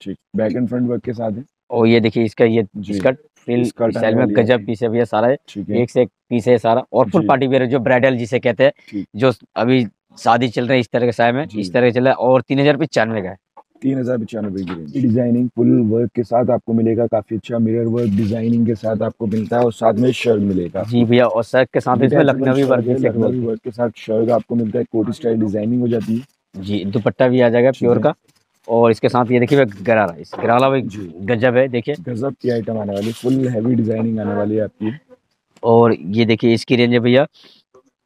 ठीक बैक एंड फ्रंट वर्क के साथ है। और ये देखिए इसका ये स्कर्ट फ्रिल स्टाइल में गजब पीस है भैया सारा है। एक से एक पीस है सारा। और फुल पार्टी वेयर जो ब्राइडल जिसे कहते हैं जो अभी शादी चल रही है इस तरह के साय में। इस तरह चल रहा है और तीन हज़ार पचानवे का है। तीन हज़ार पचानवे की रेंज डिज़ाइनिंग फुल वर्क के साथ आपको मिलेगा काफ़ी अच्छा मिरर वर्क डिज़ाइनिंग के साथ आपको मिलता है और साथ में शर्ट मिलेगा। जी भैया और शर्ट के साथ इसमें लखनवी वर्क लखनवी वर्क के साथ शर्ट आपको मिलता है कोटी स्टाइल डिज़ाइनिंग हो जाती है। जी दुपट्टा भी आ जाएगा प्योर का। और इसके साथ ये देखिए गरारा। इस गरारा भी गजब है देखिए। गजब की आइटम आने वाली फुल हैवी डिज़ाइनिंग आने वाली है आपकी। और ये देखिए इसकी रेंज है भैया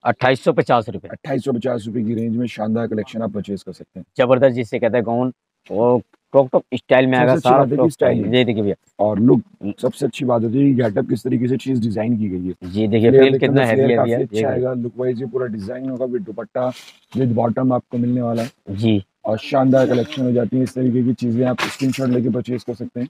अट्ठाईस सौ पचास रुपये अट्ठाईस सौ पचास रुपए की रेंज में शानदार कलेक्शन आप परचेज कर सकते हैं। ज़बरदस्त जिससे कहते हैं गाउन और टॉक टॉक स्टाइल में आएगा सारा है टॉक स्टाइल ये देखिए भैया। और लुक सबसे अच्छी बात होती है गेटअप किस तरीके से चीज़ डिज़ाइन की गई है। जी देखिए फील कितना हैवी है काफ़ी भैया। अच्छा आएगा लुक वाइज ये पूरा डिज़ाइन होगा विद दुपट्टा विद बॉटम आपको मिलने वाला है। जी। और शानदार कलेक्शन हो जाती है इस तरीके की चीज़ें आप स्क्रीनशॉट लेके परचेज कर सकते हैं।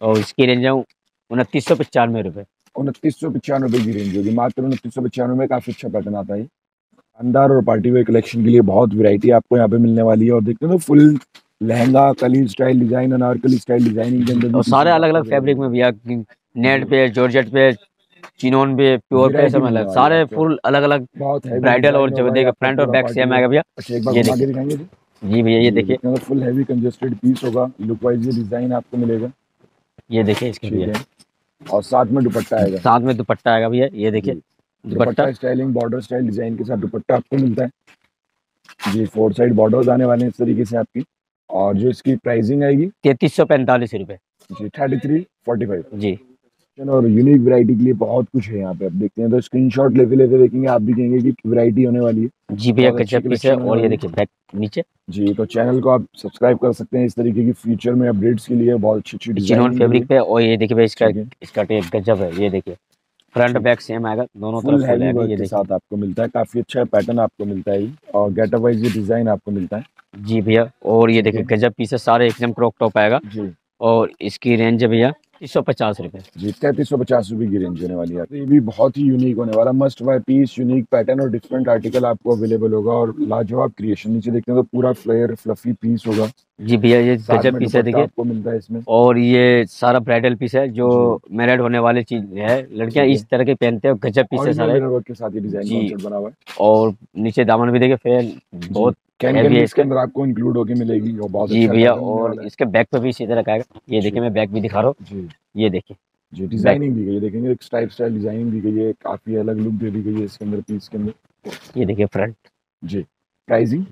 और इसकी रेंज है उनतीस सौ पचानवे रुपये उनतीस सौ पचानवे की रेंज होगी। मात्र उनतीस सौ पचानवे में काफ़ी अच्छा पैटर्न आता है। शानदार और पार्टी वेयर कलेक्शन के लिए बहुत वैरायटी आपको यहाँ पे मिलने वाली है। और देखते हैं तो फुल लहंगा कली स्टाइल डिज़ाइन अनारकली स्टाइल डिज़ाइनिंग के अंदर सारे अलग अलग फैब्रिक में भैया नेट पे जॉर्जेट पे चिनोन पे प्योर पे सब अलग। सारे फुल अलग अलग बहुत heavy ब्राइडल और design जो देखिए फ्रंट और बैक सेम आएगा भैया। अच्छा ये देखिए। दिखाएँगे जी? भैया ये देखिए। हैं फुल हैवी कंजेस्टेड पीस होगा लुक वाइज ये डिज़ाइन आपको मिलेगा। ये देखिए इसके भैया है। और साथ में दुपट्टा आएगा। साथ में दुपट्टा आएगा भैया ये देखिए दुपट्टा स्टाइलिंग बॉर्डर स्टाइल डिज़ाइन के साथ दुपट्टा आपको मिलता है। जी फोर साइड बॉर्डर आने वाले हैं इस तरीके से आपकी। और जो इसकी प्राइसिंग आएगी तैतीस सौ पैंतालीस रूपए। जी थर्टी थ्री फोर्टी फाइव जी। और यूनिक वैरायटी के लिए बहुत कुछ है यहाँ पे। आप देखते हैं तो स्क्रीनशॉट लेते लेते देखेंगे आप भी कहेंगे कि वैरायटी होने वाली है। जी भैया गजब पीस है। और ये देखिए बैक नीचे। जी तो चैनल को आप सब्सक्राइब कर सकते हैं इस तरीके की फ्यूचर में अपडेट्स के लिए बहुत अच्छी अच्छी चिनोन डिज़ाइन फैब्रिक पे और ये देखिए भैया इसका इसका टेप गजब है ये देखिए। फ्रंट बैक सेम आएगा दोनों तरफ़ हैवी वर्क के साथ आपको मिलता है काफ़ी अच्छा पैटर्न आपको मिलता है और गेटअप वाइज ये डिज़ाइन आपको मिलता है। जी भैया और ये देखिए गजब पीस है सारे एकदम क्रॉप टॉप आएगा। जी। और इसकी रेंज है भैया तीस सौ पचास रुपये जी तैतीस सौ पचास रुपए की रेंज होने वाली है। तो ये भी बहुत ही यूनिक होने वाला must buy piece unique pattern और डिफरेंट आर्टिकल आपको अवेलेबल होगा और लाजवाब क्रिएशन नीचे देखते हैं तो पूरा फ्लेयर फ्लफी पीस होगा। जी भैया ये गजब पीस है देखिए। आपको मिलता है इसमें। और ये सारा ब्राइडल पीस है जो मैरिड होने वाली चीज़ है। लड़कियाँ इस तरह के पहनते हैं गजब पीस है और के साथ ये डिज़ाइन बना हुआ है। और नीचे दामन भी देखिए फेल बहुत कैन कैन इसके अंदर आपको इंक्लूड होके मिलेगी और बहुत जी अच्छा भैया और इसके बैक पे भी ये देखिए मैं बैक भी दिखा रहा हूँ। जी। ये देखिए जी डिज़ाइनिंग दी गई है देखेंगे एक स्टाइप स्टाइल डिज़ाइनिंग दी गई है काफ़ी अलग लुक दे दी गई है इसके अंदर पीस के अंदर। ये देखिए फ्रंट जी प्राइसिंग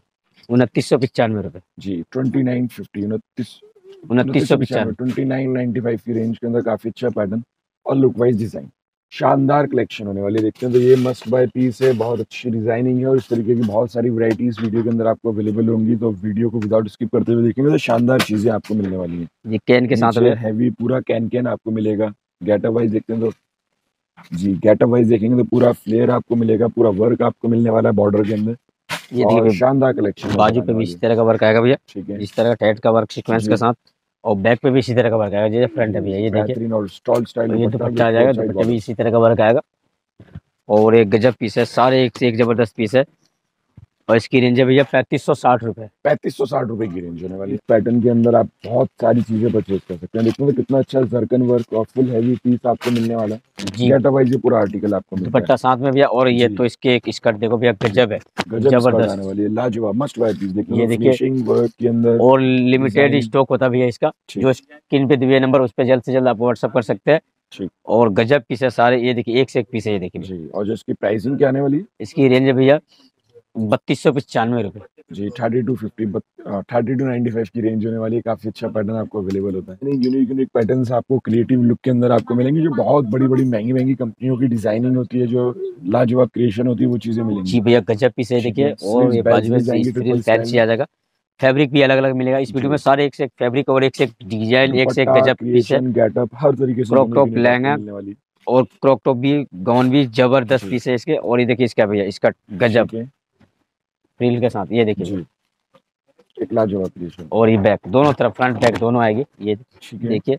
उनतीस सौ पचानवे रुपये जी ट्वेंटी नाइन फिफ्टी उनतीस उनतीस सौ पचानवे। ट्वेंटी नाइन नाइनटी फाइव की रेंज के अंदर काफ़ी अच्छा पैटर्न और लुक वाइज डिज़ाइन शानदार कलेक्शन होने वाली है। देखते हैं तो ये मस्ट बाय पीस है बहुत अच्छी डिज़ाइनिंग है और इस तरीके की बहुत सारी वैरायटीज वीडियो के अंदर आपको अवेलेबल होंगी। तो वीडियो को विदाउट स्किप करते हुए देखेंगे तो शानदार चीज़ें आपको मिलने वाली हैं। ये कैन के साथ हैवी पूरा कैन कैन आपको मिलेगा। गेटअप वाइज देखते हैं तो जी गेटअप वाइज देखेंगे तो पूरा फ्लेयर आपको मिलेगा पूरा वर्क आपको मिलने वाला है बॉर्डर के अंदर। ये शानदार कलेक्शन बाजू पे भी इसी तरह का वर्क आएगा भैया। ठीक है। इस तरह का टाइट का वर्क सीक्वेंस के साथ और बैक पे भी इसी तरह का वर्क आएगा जैसे फ्रंट पे ये देखिए। और स्टॉल स्टाइल ये दुपट्टा आ जाएगा दुपट्टे भी इसी तरह का वर्क आएगा। और एक गजब पीस है सारे एक से एक ज़बरदस्त पीस है। और इसकी रेंज है भैया पैंतीस सौ साठ रुपए। पैंतीस सौ साठ रुपए की रेंज होने वाली इस पैटर्न के अंदर आप बहुत सारी चीज़ें परचेज कर सकते हैं। देखते हैं कितना अच्छा जर्कन वर्क और फुल हैवी पीस आपको मिलने वाला है। जी। गेटअप वाइज ये पूरा आर्टिकल आपको है। दुपट्टा साथ में भैया और ये तो इसके एक स्कर्ट देखो भैया गजब है। ज़बरदस्त। आने वाली है। लाजवाब मस्ट वायर पीस देखिए ये देखिए। फिनिशिंग वर्क के अंदर और लिमिटेड स्टॉक होता भैया इसका। जो स्क्रीन पे दिए नंबर उस पर जल्द से जल्द आप व्हाट्सअप कर सकते हैं। और गजब पीस है सारे। ये देखिए एक से एक पीस है ये देखिए। और जो इसकी प्राइसिंग क्या आने वाली है? इसकी रेंज है भैया बत्तीस सौ पचानवे रुपये जी thirty two fifty thirty two ninety five की रेंज होने वाली है काफ़ी अच्छा पैटर्न आपको अवेलेबल होता है। यूनिक यूनिक पैटर्न आपको क्रिएटिव लुक के अंदर आपको मिलेंगे जो बहुत बड़ी बड़ी महँगी महँगी कंपनियों की डिज़ाइनिंग होती है जो लाजवाब क्रिएशन होती है वो चीज़ें मिलेंगी। जी भैया गजब पीस है देखिए और ये बाजू में फैंसी आ जाएगा फैब्रिक भी अलग अलग मिलेगा। इस वीडियो में सारे एक से एक फैब्रिक और एक से एक डिज़ाइन एक से एक गजब पीस है। getup, हर तरीके से आपको लहंगा। और क्रॉप टॉप भी गाउन भी ज़बरदस्त पीस है इसके। और ये देखिए इसका भैया इसका गजब। फ्रिल के साथ ये देखिए। जी। लाजवाब क्रिएशन और ये बैक दोनों तरफ़ फ्रंट बैक दोनों आएगी ये देखिए।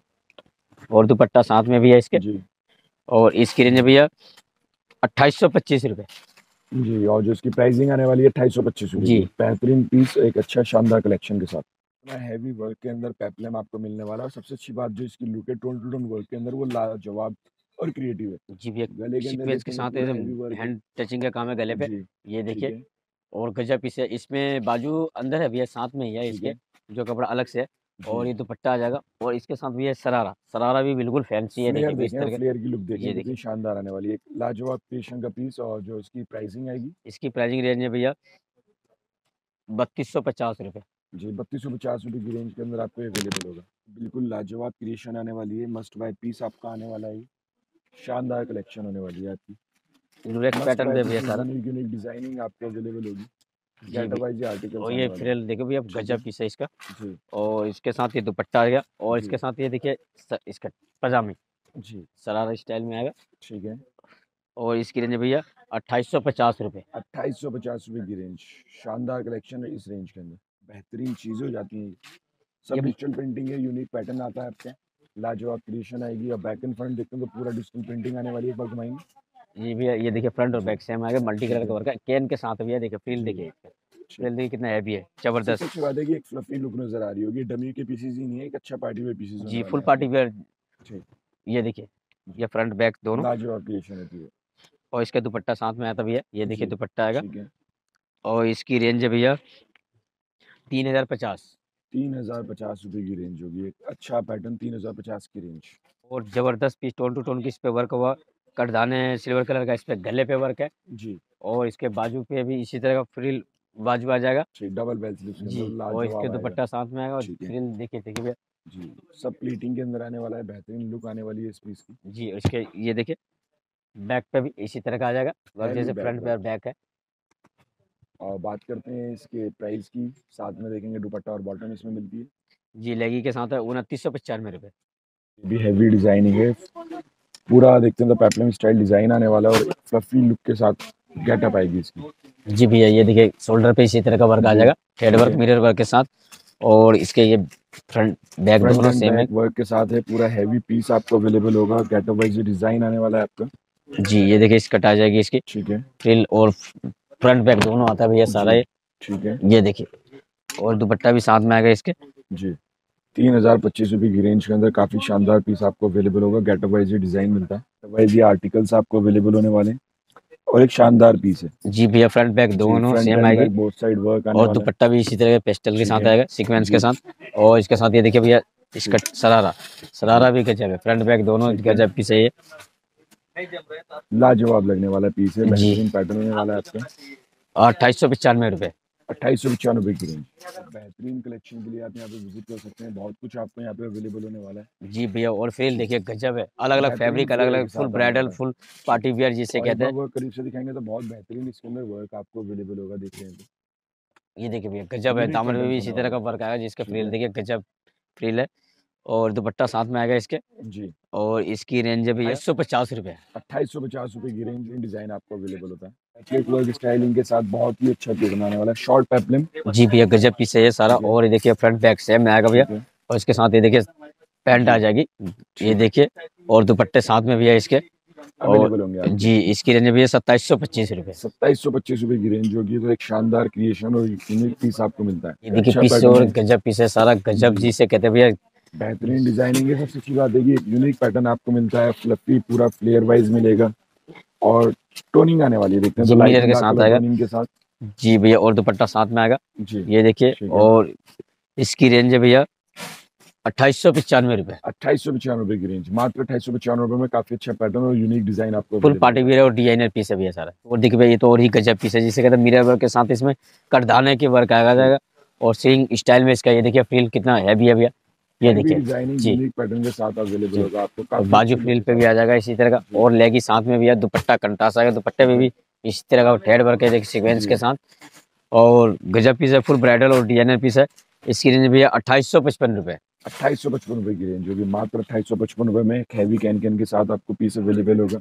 और दुपट्टा साथ में भी है इसके। जी। और इसकी रेंज भैया अट्ठाईस सौ पच्चीस रुपये जी और जो इसकी प्राइसिंग आने वाली है अट्ठाईस सौ पच्चीस जी। बेहतरीन पीस एक अच्छा शानदार कलेक्शन के साथ। हैवी वर्क के अंदर पेपलम आपको मिलने वाला है। और सबसे अच्छी बात जो इसकी लुक है टोन टू टोन वर्क के अंदर वो लाजवाब और क्रिएटिव है। जी भैया गले के के साथ। हैंड टचिंग का काम है गले पे। ये देखिए। और गजा पीस है इसमें बाजू अंदर है भैया साथ में ही है इसके जो कपड़ा अलग से है और ये दुपट्टा आ जाएगा और इसके साथ भी है शरारा। शरारा भी बिल्कुल फैंसी है देखिए इस तरह फ्लेयर की लुक देखें ये कितनी शानदार आने वाली है। एक लाजवाब क्रिएशन का पीस और जो इसकी प्राइसिंग आएगी? इसकी प्राइसिंग रेंज है भैया बत्तीस सौ पचास रुपये जी बत्तीस सौ पचास रुपये की रेंज के अंदर आपको अवेलेबल होगा। बिल्कुल लाजवाब क्रिएशन आने वाली है मस्ट बाय पीस आपका आने वाला है। शानदार कलेक्शन होने वाली है आपकी। लुरेक्स पैटर्न पे भैया सारा। यूनिक डिज़ाइनिंग आपको अवेलेबल होगी। और ये फ्रिल देखो भैया गजब पीस है इसका। और इसके साथ ये दुपट्टा आ गया। और इसके साथ ये देखिए इसका पजामी। जी। शरारा स्टाइल में आएगा। ठीक है। और इसकी रेंज भैया अट्ठाईस सौ पचास रुपये अट्ठाईस सौ पचास रुपये की रेंज शानदार कलेक्शन है इस रेंज के अंदर। बेहतरीन चीज़ें हो जाती हैं सब डिजिटल प्रिंटिंग है यूनिक पैटर्न आता है आपका। लाजवाब क्रिएशन आएगी। और बैक एंड फ्रंट देखते हैं तो पूरा डिजिटल प्रिंटिंग आने वाली है एक बार घुमाएँगे। ये भी ये देखिए फ्रंट और बैक सेम आएगा मल्टी कलर का वर्क है कैन के साथ भी है देखिए फील देखिए। फील देखिए कितना हैवी है ज़बरदस्त। अच्छी बात है कि एक फ्लफी लुक नज़र आ रही होगी डमी के पीसेस ही नहीं है एक अच्छा पार्टी वेयर पीसेस जी फुल पार्टी वेयर ये देखिए ये फ्रंट बैक दोनों। लाजवाब क्रिएशन होती है। और इसका दुपट्टा साथ में आता भैया ये देखिए दुपट्टा आएगा। और इसकी रेंज है भैया तीन हज़ार पचास। तीन हज़ार पचास रुपए की रेंज होगी अच्छा पैटर्न तीन हज़ार पचास की रेंज और ज़बरदस्त पीस टोन टू टोन की इस पे वर्क हुआ कटदाने सिल्वर कलर का इस पे गले पे वर्क है। जी। और इसके बाजू पे भी इसी तरह का फ्रिल बाजू आ जाएगा। डबल बेल जी और इसके दुपट्टा साथ में आएगा और फ्रिल देखिए देखिए भैया। जी सब प्लीटिंग के अंदर आने वाला है बेहतरीन लुक आने वाली है इस पीस की। जी इसके ये देखिए बैक पे भी इसी तरह का आ जाएगा। वर्क जैसे फ्रंट पे और बैक है। और बात करते हैं इसके प्राइस की। साथ में देखेंगे दुपट्टा और बॉटम इसमें मिलती है। जी लेगी के साथ है उनतीस सौ पचानवे रुपये भी हैवी डिज़ाइनिंग है। पूरा देखते हैं तो पेप्लम स्टाइल डिज़ाइन आने वाला है और फ्लफी लुक के साथ गेटअप आएगी इसकी। जी भैया ये देखिए शोल्डर पे इसी तरह का वर्क आ जाएगा हेड वर्क मिरर वर्क के साथ और इसके ये फ्रंट बैक दोनों सेम है। वर्क के साथ है पूरा हैवी पीस आपको अवेलेबल होगा गेटअप वाइज डिज़ाइन आने वाला है आपका। जी ये देखिए इसकट आ जाएगी इसकी। ठीक है। फ्रिल और फ्रंट बैक दोनों आता है भैया सारा ये। ठीक है। ये देखिए और दुपट्टा भी साथ में आएगा इसके। जी। तीन हज़ार पच्चीस रुपये की रेंज के अंदर काफ़ी शानदार पीस आपको अवेलेबल होगा। गेटअप वाइज डिज़ाइन मिलता है। वाइज ये आर्टिकल्स आपको अवेलेबल होने वाले हैं और एक शानदार पीस है। जी भैया फ्रंट बैक दोनों सेम आएगी। बोथ साइड वर्क और दुपट्टा भी इसी तरह के पेस्टल के साथ आएगा सीक्वेंस के साथ। और इसके साथ ये देखिए भैया इसका सरारा सरारा भी गजब है। फ्रंट बैक दोनों। गजब पीस है ये। लाजवाब लगने वाला पीस है। पैटर्न होने वाला है आपका। अट्ठाईस सौ पचानवे रुपये अट्ठाईस सौ पचानवे की रेंज बेहतरीन कलेक्शन के लिए आप यहाँ पे विज़िट कर सकते हैं। बहुत कुछ आपको यहाँ पे अवेलेबल होने वाला है। जी भैया और फेल देखिए गजब है। अलग अलग फेब्रिक अलग अलग full bridal. Full party wear जिसे कहते हैं। करीब से दिखाएँगे तो बहुत बेहतरीन इसके अंदर वर्क आपको अवेलेबल होगा देख रहे हैं ये देखिए भैया गजब है। दामन में भी इसी तरह का वर्क आएगा जिसका फ्रिल देखिए गजब फ्रील है। और दुपट्टा साथ में आएगा इसके। जी। और इसकी रेंज है भैया सौ पचास रुपये अट्ठाईस सौ पचास रुपए की रेंज में डिज़ाइन आपको अवेलेबल होता है। वर्क स्टाइलिंग के साथ बहुत ही अच्छा पीस बनाने वाला है। शॉर्ट पेपलिम जी भैया गजब पीस है ये सारा और ये देखिए फ्रंट बैक सेम में आएगा भैया। और इसके साथ ये देखिए पैंट आ जाएगी। ये देखिए और दुपट्टे साथ में भैया इसके। और जी इसकी रेंज भैया सत्ताईस सौ पच्चीस रूपए। सत्ताईस सौ पच्चीस रूपए की रेंज होगी तो एक शानदार क्रिएशन और यूनिक पीस आपको मिलता है। ये देखिए अच्छा पीस और गजब पीस है सारा। गजब जी से कहते हैं भैया बेहतरीन डिज़ाइनिंग है सबसे अच्छी बात है कि एक यूनिक पैटर्न आपको मिलता है फ्लफी पूरा फ्लेयर वाइज मिलेगा। और टोनिंग आने वाली है देखते हैं तो के साथ आएगा। के साथ। जी भैया और दुपट्टा साथ में आएगा। जी ये देखिए और इसकी रेंज है भैया अट्ठाईस सौ पचानवे रुपये अट्ठाईस सौ पचानवे रुपए की रेंज मात्र अट्ठाईस सौ पचानवे रुपए में काफ़ी अच्छा पैटर्न और यूनिक डिज़ाइन आपको फुल पार्टी वेयर और डिज़ाइनर पीस है भैया सारा। और देखिए भैया ये तो और ही गजब पीस है जिसे कहते हैं मिरर वर्क के साथ इसमें करदाने के वर्क आएगा जाएगा और स्विंग स्टाइल में इसका ये देखिए फील कितना हैवी है भैया। ये देखिए यूनिक पैटर्न के साथ अवेलेबल होगा आपको बाजू फ्रिल पे भी आ जाएगा इसी तरह का और लेगी साथ में भैया दुपट्टा कंटास आएगा दुपट्टे में भी इसी तरह का हेड वर्क है देखिए सीक्वेंस के साथ। और गजब पीस है फुल ब्राइडल और डिज़ाइनर पीस है। इसकी रेंज भैया अट्ठाईस सौ पचपन रुपये अट्ठाईस सौ पचपन रुपए की रेंज होगी मात्र अट्ठाईस सौ पचपन रुपए में एक हैवी कैन कैन के साथ आपको पीस अवेलेबल होगा।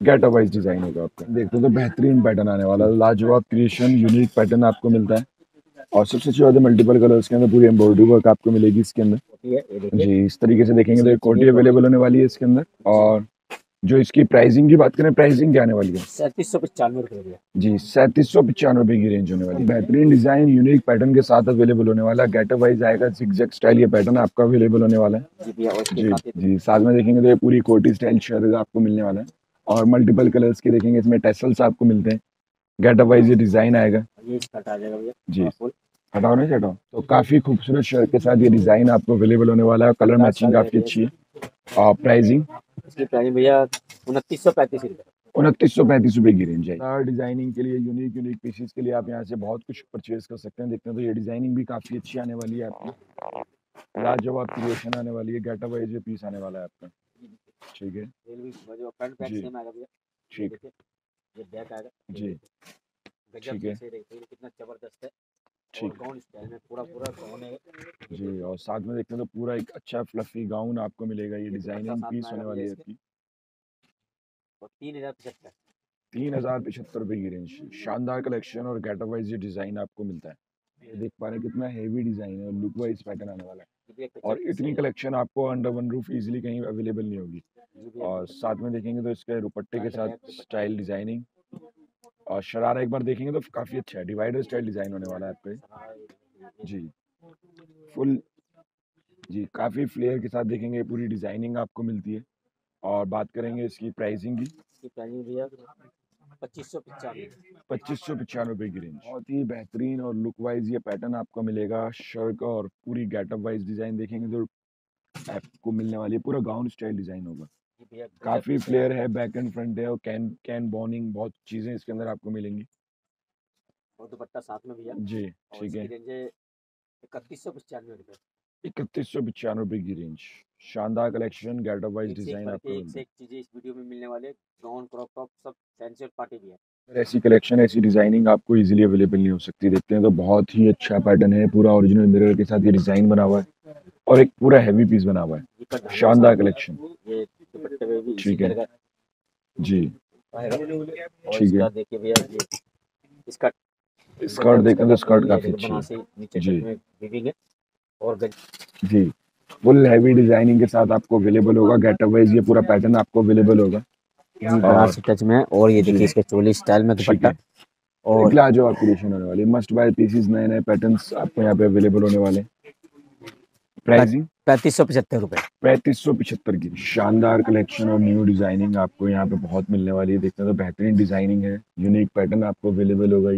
गेट वाइज डिज़ाइन होगा आपका। देखते हो तो बेहतरीन पैटर्न आने वाला है लाजवाब क्रिएशन यूनिक पैटर्न आपको मिलता है। और सबसे अच्छी बात है मल्टीपल कलर्स के अंदर पूरी एम्ब्रॉयडरी वर्क आपको मिलेगी इसके अंदर। जी इस तरीके से देखेंगे तो कोटी अवेलेबल होने वाली है इसके अंदर। और जो इसकी प्राइसिंग की बात करें प्राइसिंग क्या आने वाली है? सैंतीस सौ पचानवे भैया जी सैंतीस सौ पचानवे रुपए की रेंज होने वाली है। बेहतरीन डिज़ाइन यूनिक पैटर्न के साथ अवेलेबल होने वाला गेटअप वाइज आएगा स्टाइल ये पैटर्न आपका अवेलेबल होने वाला है। जी जी साथ में देखेंगे तो ये पूरी कोटी स्टाइल शर्ट आपको मिलने वाला है। और मल्टीपल कलर्स के देखेंगे इसमें टेसल्स आपको मिलते हैं। गेटअप वाइज ये डिज़ाइन आएगा। ये स्कर्ट जाएगा भैया। जी। हटाओ नहीं हटाओ तो काफ़ी खूबसूरत शर्ट के साथ ये डिज़ाइन आपको अवेलेबल होने वाला है। कलर मैचिंग काफ़ी अच्छी है। और प्राइसिंग इसकी भैया उनतीस सौ पैंतीस रुपये उनतीस सौ पैंतीस रुपए की रेंज है। डिज़ाइनिंग के लिए यूनिक यूनिक पीसेस के लिए आप यहाँ से बहुत कुछ परचेज कर सकते हैं। देखते हैं तो ये डिज़ाइनिंग भी काफ़ी अच्छी आने वाली है आपकी। लाजवाब क्रिएशन आने वाली है। गेटअप वाइज पीस आने वाला है आपका। ठीक है? ठीक। देखिए ये बैक आएगा। जी। ठीक है। कितना ज़बरदस्त है। ठीक पूरा पूरा जी और साथ में देखते हैं तो पूरा एक अच्छा फ्लफी गाउन आपको मिलेगा ये डिज़ाइनिंग पीस होने वाली है और तीन हज़ार पचहत्तर। तीन हज़ार पिछहत्तर रुपए की रेंज शानदार कलेक्शन और गेटअप वाइज ये डिज़ाइन आपको मिलता है। ये देख पा रहे हैं कितना हेवी डिज़ाइन है और लुक वाइज पैटर्न आने वाला है। और इतनी कलेक्शन आपको अंडर वन रूफ इजीली कहीं अवेलेबल नहीं होगी। और साथ में देखेंगे तो इसके दुपट्टे के साथ स्टाइल डिज़ाइनिंग और शरारा एक बार देखेंगे तो काफ़ी अच्छा है। डिवाइडर स्टाइल डिज़ाइन होने वाला है आपका। जी। फुल जी काफ़ी फ्लेयर के साथ देखेंगे पूरी डिज़ाइनिंग आपको मिलती है। और बात करेंगे इसकी प्राइसिंग की। इसकी प्राइस भैया पच्चीस सौ पचानवे। की रेंज बहुत ही बेहतरीन और लुक वाइज ये पैटर्न आपको मिलेगा। शर्ट और पूरी गेटअप वाइज डिज़ाइन देखेंगे तो आपको मिलने वाली है। पूरा गाउन स्टाइल डिज़ाइन होगा। काफ़ी प्लेयर है। बैक एंड फ्रंट है और कैन कैन बॉर्निंग बहुत चीज़ें इसके अंदर आपको मिलेंगी। और दुपट्टा साथ में भैया? जी ठीक है। इकतीस सौ पचानवे रुपये इकतीस सौ पचानवे रुपए की रेंज शानदार कलेक्शन गेटअप वाइज डिज़ाइन आपको एक से एक चीज़ें इस वीडियो में मिलने वाले गाउन क्रॉप टॉप सब फैंसी और पार्टी भी है। ऐसी कलेक्शन ऐसी डिज़ाइनिंग आपको इजीली अवेलेबल नहीं हो सकती। देखते हैं तो बहुत ही अच्छा पैटर्न है। पूरा ओरिजिनल मिरर के साथ ये डिज़ाइन बना हुआ है और एक पूरा हैवी पीस बना हुआ है। है शानदार कलेक्शन ये ठीक है। जी ठीक है। देखिए भैया ये इसका स्कर्ट देखते हैं तो स्कर्ट काफ़ी अच्छी है जी। है और जी फुल हैवी डिज़ाइनिंग के साथ आपको अवेलेबल होगा गेटअप वाइज ये पूरा पैटर्न आपको अवेलेबल होगा बनारसी टच में और ये देखिए जी। इसके चोली स्टाइल में दुपट्टा और लाजवाब क्रिएशन होने वाली मस्ट बाय पीसेस नए नए पैटर्न्स आपको यहाँ पे अवेलेबल होने वाले प्राइसिंग पैंतीस सौ पचहत्तर रुपये पैंतीस सौ पिछहत्तर की। शानदार कलेक्शन और न्यू डिज़ाइनिंग आपको यहाँ पे बहुत मिलने वाली है। देखते हैं तो बेहतरीन डिज़ाइनिंग है। यूनिक पैटर्न आपको अवेलेबल होगा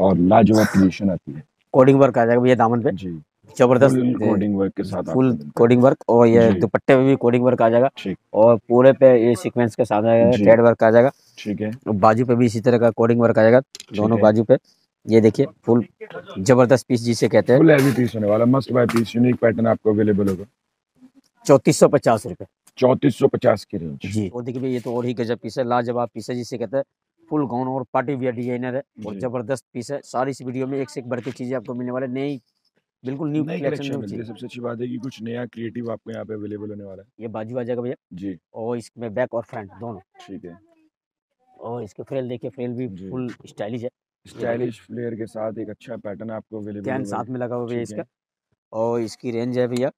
और लाजवाब क्रिएशन आती है। कोडिंग वर्क आ जाएगा भैया दामन पे। जी। ज़बरदस्त। कोडिंग वर्क के साथ फुल कोडिंग वर्क और ये दुपट्टे में भी कोडिंग वर्क आ जाएगा। और पूरे पे ये सीक्वेंस के साथ आएगा जी। थ्रेड वर्क आ जाएगा। ठीक है। बाजू पे भी इसी तरह का कोडिंग वर्क आ जाएगा। दोनों बाजू पे। ये देखिए फुल ज़बरदस्त पीस जिसे कहते हैं। फुल हैवी पीस होने वाला must buy piece unique pattern आपको अवेलेबल होगा। चौंतीस सौ पचास रुपये चौतीस सौ पचास की रेंज जी। और देखिए ये तो और ही गजब पीस है लाजवाब पीस है जिसे कहते हैं फुल गाउन और पार्टी वियर डिज़ाइनर है। और ज़बरदस्त पीस है। सारी इस वीडियो में एक से एक बढ़ के चीज़ें आपको मिलने वाले नई बिल्कुल न्यू कलेक्शन सबसे अच्छी बात है कि कुछ नया क्रिएटिव आपको यहाँ पे अवेलेबल होने वाला है। ये बाजू आ जाएगा भैया। जी। और इसमें बैक और फ्रंट दोनों। ठीक है। और इसके फ्रेल देखिए फ्रेल भी फुल स्टाइलिश है। स्टाइलिश फ्लेयर के साथ एक अच्छा पैटर्न आपको अवेलेबल साथ में लगा हुआ है। इसका? और इसकी रेंज है भैया?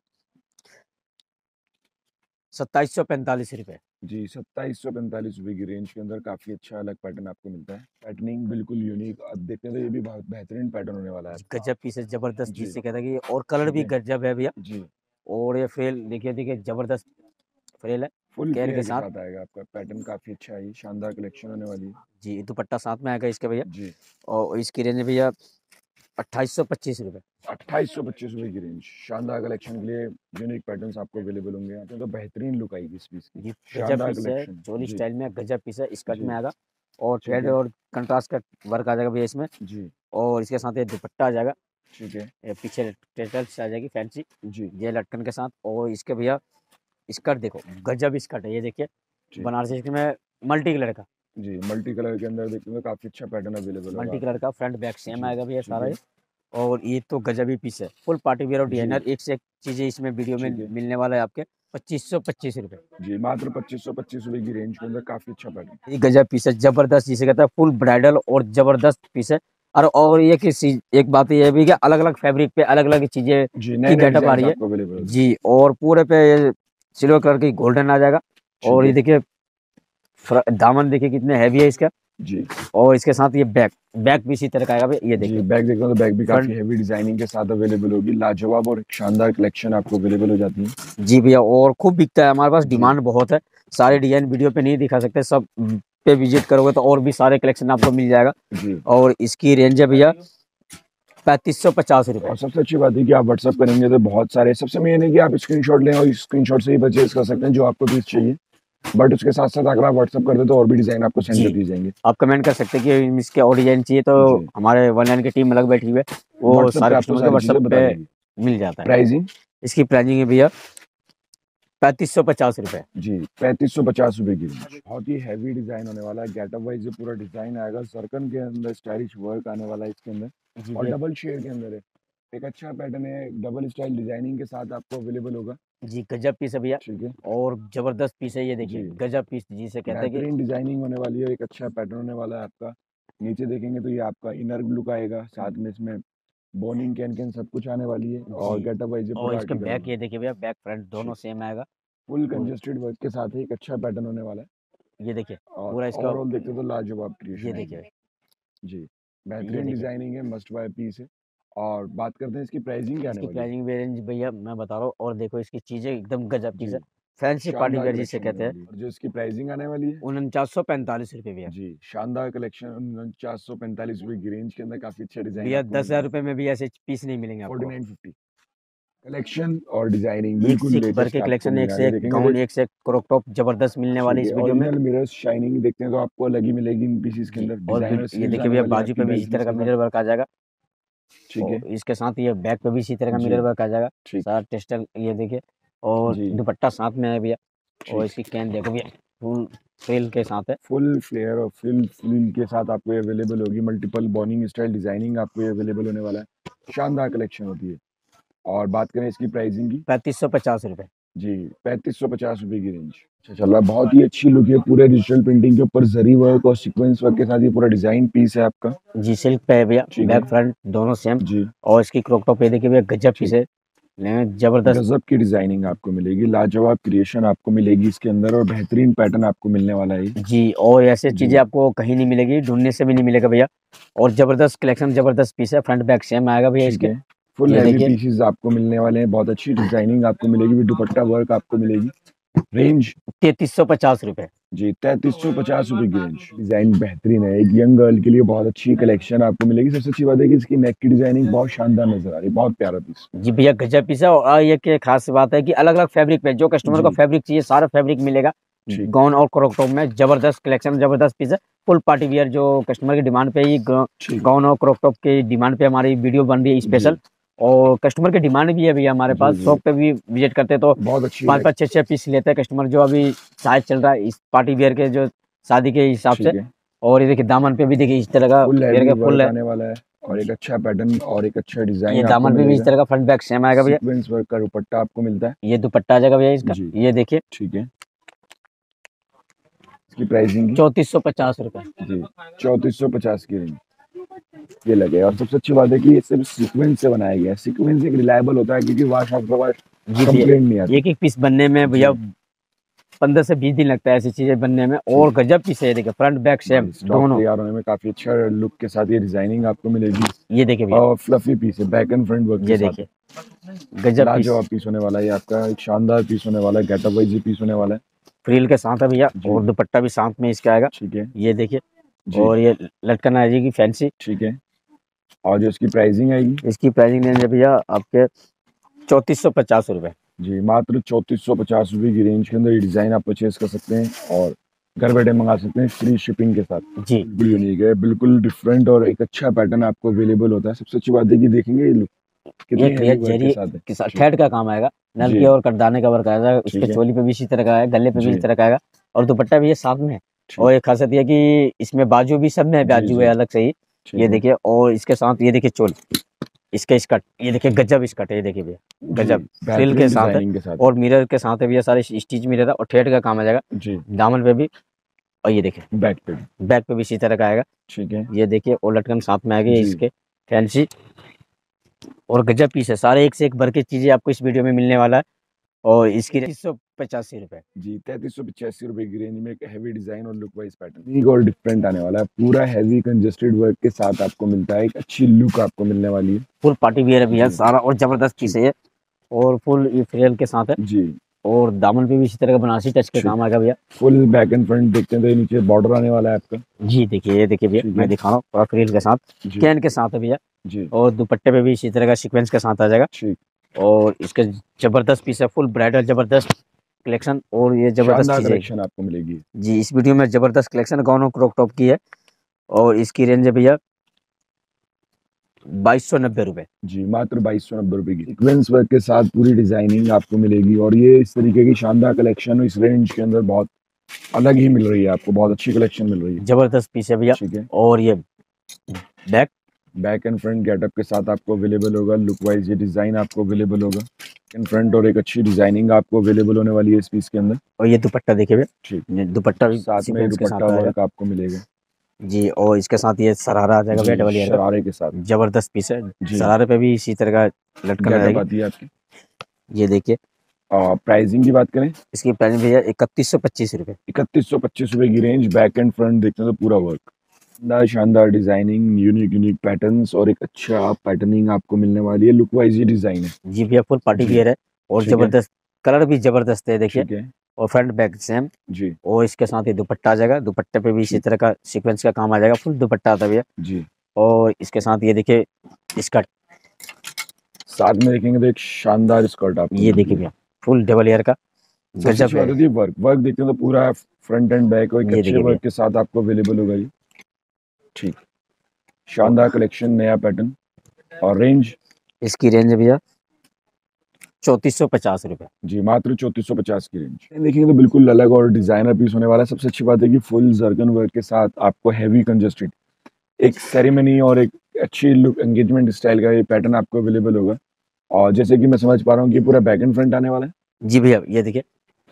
सत्ताईस सौ पैंतालीस रुपये जी सत्ताईस सौ पैंतालीस रुपए की रेंज के अंदर काफ़ी अच्छा अलग पैटर्न आपको मिलता है। पैटर्निंग बिल्कुल यूनिक अब देखते हैं तो ये भी बहुत बेहतरीन पैटर्न होने वाला है गजब पीस है ज़बरदस्त जी। जिससे कहता है कि और कलर भी गजब है भैया। जी। और ये फ्रेल देखिए देखिए ज़बरदस्त फ्रेल है। फुल कैन फ्लेयर के साथ। आएगा आपका पैटर्न काफ़ी अच्छा है शानदार कलेक्शन होने वाली है। जी दुपट्टा साथ में आएगा इसके भैया। जी। और इसकी रेंज भैया अट्ठाईस सौ पच्चीस रुपये अट्ठाईस सौ पच्चीस रुपए की रेंज शानदार कलेक्शन के लिए यूनिक पैटर्न्स आपको अवेलेबल होंगे यहाँ पे तो बेहतरीन लुक आएगी इस पीस की। शानदार चोली स्टाइल में गजब पीस है। में आएगा। और थ्रेड और कंट्रास्ट का वर्क आ जाएगा भैया इसमें। जी। और इसके साथ ये दुपट्टा आ जाएगा। ठीक है। पीछे टेटल्स आ जाएगी फैंसी। जी। ये लटकन के साथ। और इसके भैया स्कर्ट देखो गजब स्कर्ट है। ये देखिए। बनारसी में मल्टी कलर का। जी मल्टी कलर के अंदर देखते तो काफ़ी अच्छा पैटर्न अवेलेबल मल्टी कलर का फ्रंट बैक सेम आएगा भैया सारा और ये तो गजब ही पीस है फुल पार्टी वेयर और डिज़ाइनर एक से एक चीज़ें इसमें वीडियो में मिलने वाला है आपके पच्चीस सौ पच्चीस रूपए। जी मात्र पच्चीस सौ पच्चीस रूपए की रेंज के अंदर काफ़ी अच्छा पैटर्न। ये गजब पीस है ज़बरदस्त जिसे कहता है फुल ब्राइडल और ज़बरदस्त पीस है। और और ये कि एक बात ये भी कि अलग अलग फैब्रिक पे अलग अलग चीज़ें नए नए आ रही है। जी और पूरे पे सिल्वर कलर की गोल्डन आ जाएगा। और ये। देखिए दामन देखिए कितने हैवी है इसका। जी। और इसके साथ ये बैक बैक भी इसी तरह का आएगा ये देखिए। बैग देखो तो बैग भी काफ़ी हेवी डिज़ाइनिंग के साथ अवेलेबल होगी। लाजवाब और एक शानदार कलेक्शन आपको अवेलेबल हो जाती है। जी भैया और खूब बिकता है हमारे पास डिमांड बहुत है। सारे डिज़ाइन वीडियो पे नहीं दिखा सकते सब पे विज़िट करोगे तो और भी सारे कलेक्शन आपको मिल जाएगा। जी। और इसकी रेंज है भैया पैंतीस सौ पचास रुपये और सबसे अच्छी बात है कि आप व्हाट्सअप करेंगे तो बहुत सारे सबसे मेन है कि आप स्क्रीनशॉट लें और स्क्रीनशॉट से ही परचेज कर सकते हैं जो आपको पीस चाहिए। बट उसके साथ साथ अगर आप व्हाट्सअप कर दे तो और भी डिज़ाइन आपको सेंड कर दिए जाएँगे। आप कमेंट कर सकते हैं कि इसके और डिज़ाइन चाहिए तो हमारे वन लाइन की टीम अलग बैठी हुई है। वो सारे पे आपको कस्टमर के सारी चीज़ें व्हाट्सएप बता पे मिल जाता है। प्राइसिंग इसकी प्राइसिंग है भैया पैंतीस सौ पचास रुपये जी पैंतीस सौ पचास रुपए की बहुत ही हैवी डिज़ाइन होने वाला है। गेटअप वाइज जो पूरा डिज़ाइन आएगा। सर्कन के अंदर स्टाइलिश वर्क आने वाला है इसके अंदर। और डबल शेड के अंदर है। एक अच्छा पैटर्न है। डबल स्टाइल डिज़ाइनिंग के साथ आपको अवेलेबल होगा। जी गजब पीस है भैया। ठीक है। और ज़बरदस्त पीस है ये देखिए। गजब पीस जिसे कहते हैं कि डिज़ाइनिंग होने वाली है। एक अच्छा पैटर्न होने वाला है आपका। नीचे देखेंगे तो ये आपका इनर लुक आएगा। साथ में इसमें बोनिंग कैन कैन सब कुछ आने वाली है और गेटअप वाइज और इसके बैक ये देखिए भैया बैक फ्रंट दोनों सेम आएगा। फुल कंजेस्टेड वर्क के साथ एक अच्छा पैटर्न होने वाला है। ये देखिए पूरा इसका- ओवरऑल देखते तो लाजवाब क्रिएशन ये देखिए। जी बेहतरीन डिज़ाइनिंग है मस्ट बाय पीस है। और बात करते हैं इसकी प्राइसिंग क्या आने इसकी प्राइसिंग रेंज भैया मैं बता रहा हूँ और देखो इसकी चीज़ें एकदम गजब चीज़ है फैंसी पार्टी वेयर जिसे कहते हैं। जो इसकी प्राइसिंग आने वाली है? उनचास सौ पैंतालीस रुपये भैया। जी शानदार कलेक्शन उनचास सौ पैंतालीस रुपए की रेंज के अंदर काफ़ी अच्छा डिज़ाइन भैया दस हज़ार रुपये में भी ऐसे पीस नहीं मिलेंगे फोर्टी नाइन फिफ्टी। कलेक्शन और डिज़ाइनिंग बिल्कुल भर के कलेक्शन एक से एक गाउन एक से क्रॉप टॉप ज़बरदस्त मिलने वाली इस वीडियो में। मिरर्स शाइनिंग देखते हैं तो आपको अलग ही मिलेगी इन पीसेस के अंदर। और ये देखिए भैया बाजू पे भी इसी तरह का मिरर वर्क आ जाएगा। ठीक है। इसके साथ ये बैक पे भी इसी तरह का मिरर वर्क आ जाएगा। सारा टेस्टर ये देखिए। और दुपट्टा साथ में है भैया। और इसकी कैन देखो भैया फुल फ्रिल के साथ है। फुल फ्लेयर और फिल फिल के साथ आपको अवेलेबल होगी। मल्टीपल बॉर्निंग स्टाइल डिज़ाइनिंग आपको अवेलेबल होने वाला है। शानदार कलेक्शन होती है। और बात करें इसकी प्राइसिंग की? पैंतीस सौ पचास रुपये जी पैंतीस सौ पचास रुपए की रेंज अच्छा चल रहा है। बहुत ही अच्छी लुक है। पूरे डिजिटल प्रिंटिंग के ऊपर जरी वर्क और सीक्वेंस वर्क के साथ ये पूरा डिज़ाइन पीस है आपका। जी सिल्क पे भैया। बैक फ्रंट दोनों सेम जी। और इसकी क्रॉप टॉप ये देखिए भैया गजब पीस है। ज़बरदस्त। गजब की डिज़ाइनिंग आपको मिलेगी लाजवाब क्रिएशन आपको मिलेगी इसके अंदर और बेहतरीन पैटर्न आपको मिलने वाला है जी और ऐसे चीज़ें आपको कहीं नहीं मिलेगी ढूँढने से भी नहीं मिलेगा भैया। और ज़बरदस्त कलेक्शन ज़बरदस्त पीस है फ्रंट बैक सेम आएगा भैया इसके। फुल। पीसेस आपको मिलने वाले हैं बहुत अच्छी डिज़ाइनिंग आपको मिलेगी दुपट्टा वर्क आपको मिलेगी। रेंज तैतीस सौ पचास रुपये जी तैतीस सौ पचास रूपए की रेंज डिज़ाइन बेहतरीन है। एक यंग गर्ल के लिए बहुत अच्छी कलेक्शन आपको मिलेगी। सबसे अच्छी बात है कि इसकी नेक की डिज़ाइनिंग बहुत शानदार नज़र आ रही है। बहुत प्यारा पीस जी भैया गजब पीस है। और ये के खास बात है कि अलग अलग फैब्रिक पे जो कस्टमर को। फैब्रिक चाहिए सारा फैब्रिक मिलेगा। गाउन और क्रॉप टॉप में ज़बरदस्त कलेक्शन ज़बरदस्त पीस है। फुल पार्टी वियर जो कस्टमर की डिमांड पे ही गाउन और क्रॉप टॉप की डिमांड पे हमारी वीडियो बन रही है स्पेशल और कस्टमर की डिमांड भी है भैया हमारे पास शॉप पे भी विज़िट करते तो बहुत अच्छी पाँच पाँच छः छः पीस लेते हैं कस्टमर जो अभी साइज़ चल रहा है इस पार्टी वियर के जो शादी के हिसाब से। और ये देखिए दामन पे भी देखिए इस तरह का वियर का फुल है। आने वाला है और एक अच्छा पैटर्न और एक अच्छा डिज़ाइन ये दामन पे भी इस तरह का फ्रंट बैक सेम आएगा भैया। सीक्वेंस वर्क का दुपट्टा आपको मिलता है। ये दुपट्टा आ जाएगा भैया इसका। ये देखिए। ठीक है। इसकी प्राइसिंग चौंतीस सौ पचास रुपये जी चौंतीस सौ पचास की रेंज ये लगे। और सबसे अच्छी बात है कि ये सिर्फ़ सीक्वेंस से बनाया गया है। सीक्वेंस एक रिलायबल होता है क्योंकि वाश आफ्टर वाश कंप्लेंट नहीं आती। एक एक पीस बनने में भैया पंद्रह से बीस दिन लगता है ऐसी चीज़ें बनने में। और गजब पीस है देखिए फ्रंट बैक सेम दोनों। तैयार होने में काफ़ी अच्छा लुक के साथ ये डिज़ाइनिंग आपको मिलेगी। ये देखिए भैया। और फ्लफी पीस है बैक एंड फ्रंट वर्क ये देखिए। गजब पीस लाजवाब पीस होने वाला है आपका एक शानदार पीस होने वाला है गेटअप वाइज पीस होने वाला है। फ्रील के साथ है भैया और दुपट्टा भी साथ में इसका आएगा। ठीक है। ये देखिए। जी और ये लटकन आ जाएगी फैंसी। ठीक है। और जो इसकी प्राइसिंग आएगी? इसकी प्राइसिंग रेंज है भैया आपके चौंतीस सौ पचास रुपये जी मात्र चौंतीस सौ पचास रुपए की रेंज के अंदर ये डिज़ाइन आप परचेज कर सकते हैं और घर बैठे मंगा सकते हैं फ्री शिपिंग के साथ। जी। बिल्कुल यूनिक है बिल्कुल डिफरेंट और एक अच्छा पैटर्न आपको अवेलेबल होता है। सबसे अच्छी बात है कि देखेंगे ये लुक। थ्रेड का काम आएगा। नल के और करदाने का वर्क आएगा उसके चोली पे भी इसी तरह का है गले पे भी। इसी तरह का आएगा और दुपट्टा भी ये साथ में है। और एक खासियत यह है कि इसमें बाजू भी सब में है बाजू है अलग से ही। ये देखिए और इसके साथ ये देखिए चोली इसका स्कर्ट ये देखिए गजब स्कर्ट है ये देखिए भैया गजब। बेहतरीन के साथ है। और मिरर के साथ है भैया सारे स्टिच मिरर है और थ्रेड का काम आ जाएगा। दामन पे भी और ये देखिए बैक पे भी, बैक पे भी इसी तरह का आएगा। ठीक है। ये देखिए और लटकन साथ में आएगी इसके फैंसी और गजब पीस है सारे एक से एक भर के चीज़ें आपको इस वीडियो में मिलने वाला है। और इसकी तीस सौ पचासी रुपए। जी तैतीस सौ पचासी रुपए की रेंज में एक हैवी डिज़ाइन और लुक वाइज पैटर्न यूनिक और डिफरेंट आने वाला है। पूरा हैवी कंजेस्टेड वर्क के साथ आपको मिलता है एक अच्छी लुक आपको मिलने वाली है। फुल पार्टी वियर भी है सारा और ज़बरदस्त पीस है और फुल ये फ्रेल के साथ है। जी। और दामन पे भी इसी तरह का बनारसी टच के। काम आएगा भैया। फुल बैक एंड फ्रंट देखते हैं तो नीचे बॉर्डर आने वाला है आपका। जी देखिए ये देखिए भैया मैं दिखा रहा हूँ पूरा फ्रेल के साथ। कैन के साथ है भैया। जी। और दुपट्टे पे भी इसी तरह का सीक्वेंस के साथ आ जाएगा। ठीक। और इसका ज़बरदस्त पीस है फुल ब्राइडल ज़बरदस्त कलेक्शन और ये ज़बरदस्त कलेक्शन आपको मिलेगी। जी इस वीडियो में ज़बरदस्त कलेक्शन गाउन क्रॉप टॉप की है। और इसकी रेंज है भैया बाईस सौ नब्बे रुपए। जी मात्र बाईस सौ नब्बे रुपए की। सीक्वेंस वर्क के साथ पूरी डिज़ाइनिंग आपको मिलेगी और ये इस तरीके की शानदार कलेक्शन इस रेंज के अंदर बहुत अलग ही मिल रही है आपको बहुत अच्छी कलेक्शन मिल रही है। ज़बरदस्त पीस है भैया। और ये back back and front getup के साथ आपको अवेलेबल होगा लुक वाइज ये डिज़ाइन आपको अवेलेबल होगा इन फ्रंट और एक अच्छी डिज़ाइनिंग आपको अवेलेबल होने वाली है इस पीस के अंदर। और ये दुपट्टा देखिए भैया? ठीक। ये दुपट्टा भी साथ में दुपट्टा वर्क आपको मिलेगा। जी और इसके साथ ये सरारा आ जाएगा जी, डबल ईयर का साथ। ज़बरदस्त पीस है। सरारे पे भी इसी तरह का लटकन गेटअप रहेगी आपकी। ये देखिए। और प्राइसिंग की बात करें? इसकी प्राइसिंग भैया इकतीस सौ पच्चीस रुपए। इकतीस सौ पच्चीस रुपए की रेंज बैक एंड फ्रंट देखते हैं तो पूरा वर्क शानदार शानदार डिज़ाइनिंग यूनिक यूनिक पैटर्न्स और एक अच्छा पैटर्निंग आपको मिलने वाली है। लुक वाइज ये डिज़ाइन है। जी भैया फुल पार्टी। वियर है और ज़बरदस्त कलर भी ज़बरदस्त है देखिए। और फ्रंट बैक सेम जी। और इसके साथ ये दुपट्टा आ जाएगा। दुपट्टे पे भी इसी तरह का सीक्वेंस का काम आ जाएगा। फुल दुपट्टा आता भैया जी। और इसके साथ ये देखिए इसका साथ में देखेंगे तो एक शानदार स्कर्ट आपको ये देखिए भैया फुल डबल ईयर का। गजब वर्क वर्क देखते हैं तो पूरा फ्रंट एंड बैक और एक अच्छे वर्क के साथ आपको अवेलेबल होगा ये। ठीक। शानदार कलेक्शन नया पैटर्न और रेंज इसकी रेंज भैया चौंतीस सौ पचास रुपये जी मात्र चौतीस सौ पचास की रेंज देखेंगे तो बिल्कुल अलग और डिज़ाइनर पीस होने वाला है। सबसे अच्छी बात है कि फुल जर्गन वर्क के साथ आपको हैवी कंजस्टेड एक सेरेमनी और एक अच्छी लुक एंगेजमेंट स्टाइल का ये पैटर्न आपको अवेलेबल होगा। और जैसे कि मैं समझ पा रहा हूँ कि पूरा बैक एंड फ्रंट आने वाला है। जी भैया ये देखिए।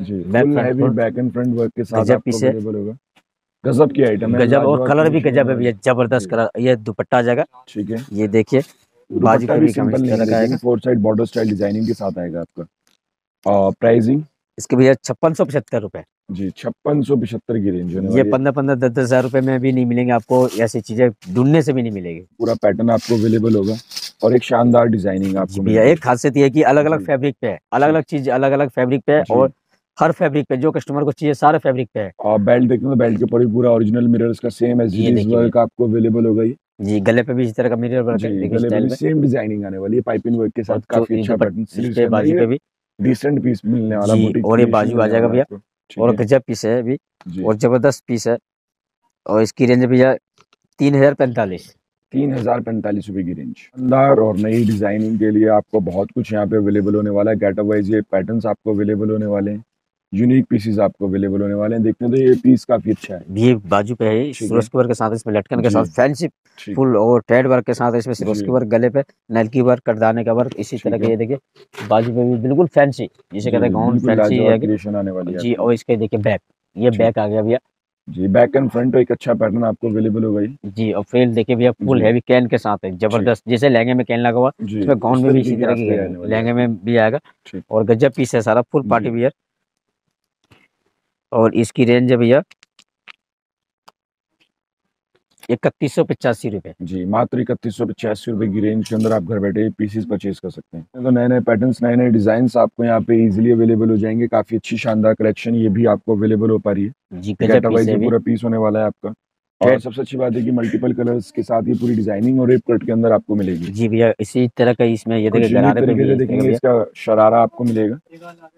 जी बैक एंड फ्रंट वर्क के साथ आपको अवेलेबल होगा। गजब की आइटम है गजब और कलर भी गजब है भैया ज़बरदस्त कलर ये दुपट्टा आ जाएगा ठीक है। ये देखिए बाजू पे भी सिंपल का four side border style designing के साथ आएगा आपका। प्राइसिंग इसके भैया छप्पन सौ पचहत्तर रुपए। जी छप्पन सौ पचहत्तर की रेंज ये पंद्रह पंद्रह दस दस हज़ार रुपए में भी नहीं मिलेंगे आपको ऐसी चीज़ें ढूँढने से भी नहीं मिलेगी। पूरा पैटर्न आपको अवेलेबल होगा। और एक शानदार डिज़ाइनिंग आपको भैया एक खासियत ये है कि अलग अलग। फैब्रिक पे है अलग अलग चीज़ अलग अलग फैब्रिक पे है और हर फैब्रिक पे जो कस्टमर को चाहिए सारे फैब्रिक पे है। और बेल्ट देखते हैं तो बेल्ट के ऊपर भी पूरा ओरिजिनल मिरर्स का सेम ये वर्क आपको अवेलेबल होगा ये जी गले पे भी इस तरह का मिरर वर्क है गले में। सेम डिज़ाइनिंग आने वाली है पाइपिंग वर्क के साथ काफ़ी अच्छा पैटर्न सीरीज़ पे बाजू पे भी डिसेंट पीस मिलने वाला जी, और ये बाजू आ जाएगा भैया। और गजब पीस है अभी और ज़बरदस्त पीस है और इसकी रेंज भैया तीन हज़ार पैंतालीस। तीन हज़ार पैंतालीस रुपए की रेंज शानदार और नई डिज़ाइनिंग के लिए आपको बहुत कुछ यहाँ पे अवेलेबल होने वाला है गेटअप वाइज ये पैटर्न्स आपको अवेलेबल होने वाले हैं। यूनिक पीसेस आपको अवेलेबल होने वाले हैं। देखते हैं तो ये पीस काफ़ी अच्छा है। ये बाजू पे है है। सिरोस्की वर्क के साथ इसमें लटकन के साथ फैंसी फुल और थ्रेड वर्क के साथ इसमें सिरोस्की। वर्क गले पे नलकी वर्क करदाने का वर्क इसी तरह के है। ये देखिए बाजू पे भी बिल्कुल फैंसी जिसे कहते हैं गाउन फैंसी है। क्रिएशन आने वाली है जी और इसके देखिए बैक ये बैक आ गया भैया। जी बैक एंड फ्रंट एक अच्छा पैटर्न आपको अवेलेबल होगा ये जी और फ्रिल देखिए भैया फुल हैवी कैन के साथ है ज़बरदस्त जैसे लहंगे में कैन लगा हुआ इसमें गाउन में भी इसी तरह की लहंगे में भी आएगा। और गजब पीस है सारा फुल पार्टी वियर और इसकी रेंज है भैया इकतीस सौ पचासी रुपए। जी मात्र इकतीस सौ पचासी रुपए की रेंज के अंदर आप घर बैठे पीसेस परचेज कर सकते हैं। तो नए नए पैटर्न्स नए नए डिज़ाइन आपको यहाँ पे इजीली अवेलेबल हो जाएँगे। काफ़ी अच्छी शानदार कलेक्शन ये भी आपको अवेलेबल हो पा रही है। जी अभी पूरा पीस होने वाला है आपका। और सबसे अच्छी बात है कि मल्टीपल कलर्स के साथ ये पूरी डिज़ाइनिंग और रेप कट के अंदर आपको मिलेगी। जी भैया इसी तरह का इसमें ये तरह देखेंगे इसका शरारा आपको मिलेगा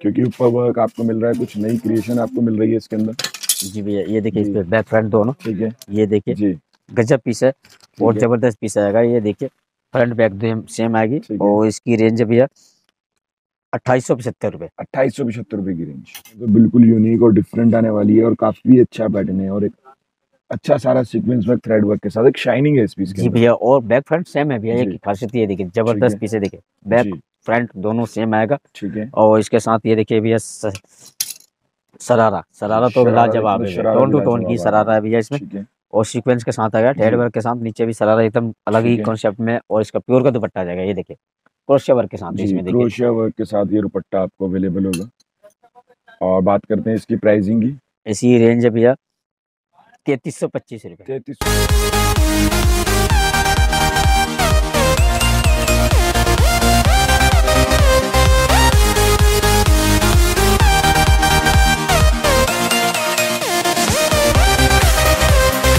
क्योंकि ऊपर वर्क आपको मिल रहा है कुछ नई क्रिएशन आपको मिल रही है इसके अंदर। जी भैया ये देखिए इस पे बैक फ्रंट दोनों ठीक है। ये देखिए जी। गजब पीस है और ज़बरदस्त पीस आएगा ये देखिए फ्रंट बैक सेम आएगी और इसकी रेंज भैया अट्ठाईस सौ पचहत्तर रुपए। अट्ठाईस सौ पचहत्तर रुपए की रेंज तो बिल्कुल यूनिक और डिफरेंट आने वाली है और काफ़ी अच्छा पैटर्न है और एक अच्छा सारा सीक्वेंस वर्क थ्रेड वर्क के साथ। एक शाइनिंग है इस पीस के जी भैया और बैक फ्रंट सेम है भैया। एक खासियत ये देखिए ज़बरदस्त पीस है। देखिए। बैक फ्रंट दोनों सेम आएगा। ठीक है। और इसके साथ ये देखिए भैया सरारा। सरारा तो लाजवाब है टोन टू टोन की सरारा है भैया इसमें। और सीक्वेंस के साथ आएगा। हेड वर्क के साथ नीचे भी सरारा एकदम अलग ही कॉन्सेप्ट में और इसका प्योर का दुपट्टा आ जाएगा ये देखिए। क्रोशिया वर्क के साथ इसमें देखिए। क्रोशिया वर्क के साथ ये दुपट्टा आपको अवेलेबल होगा। और बात करते हैं इसकी प्राइसिंग की। ऐसी रेंज है भैया। तैतीस सौ पच्चीस रुपये तैतीस सौ।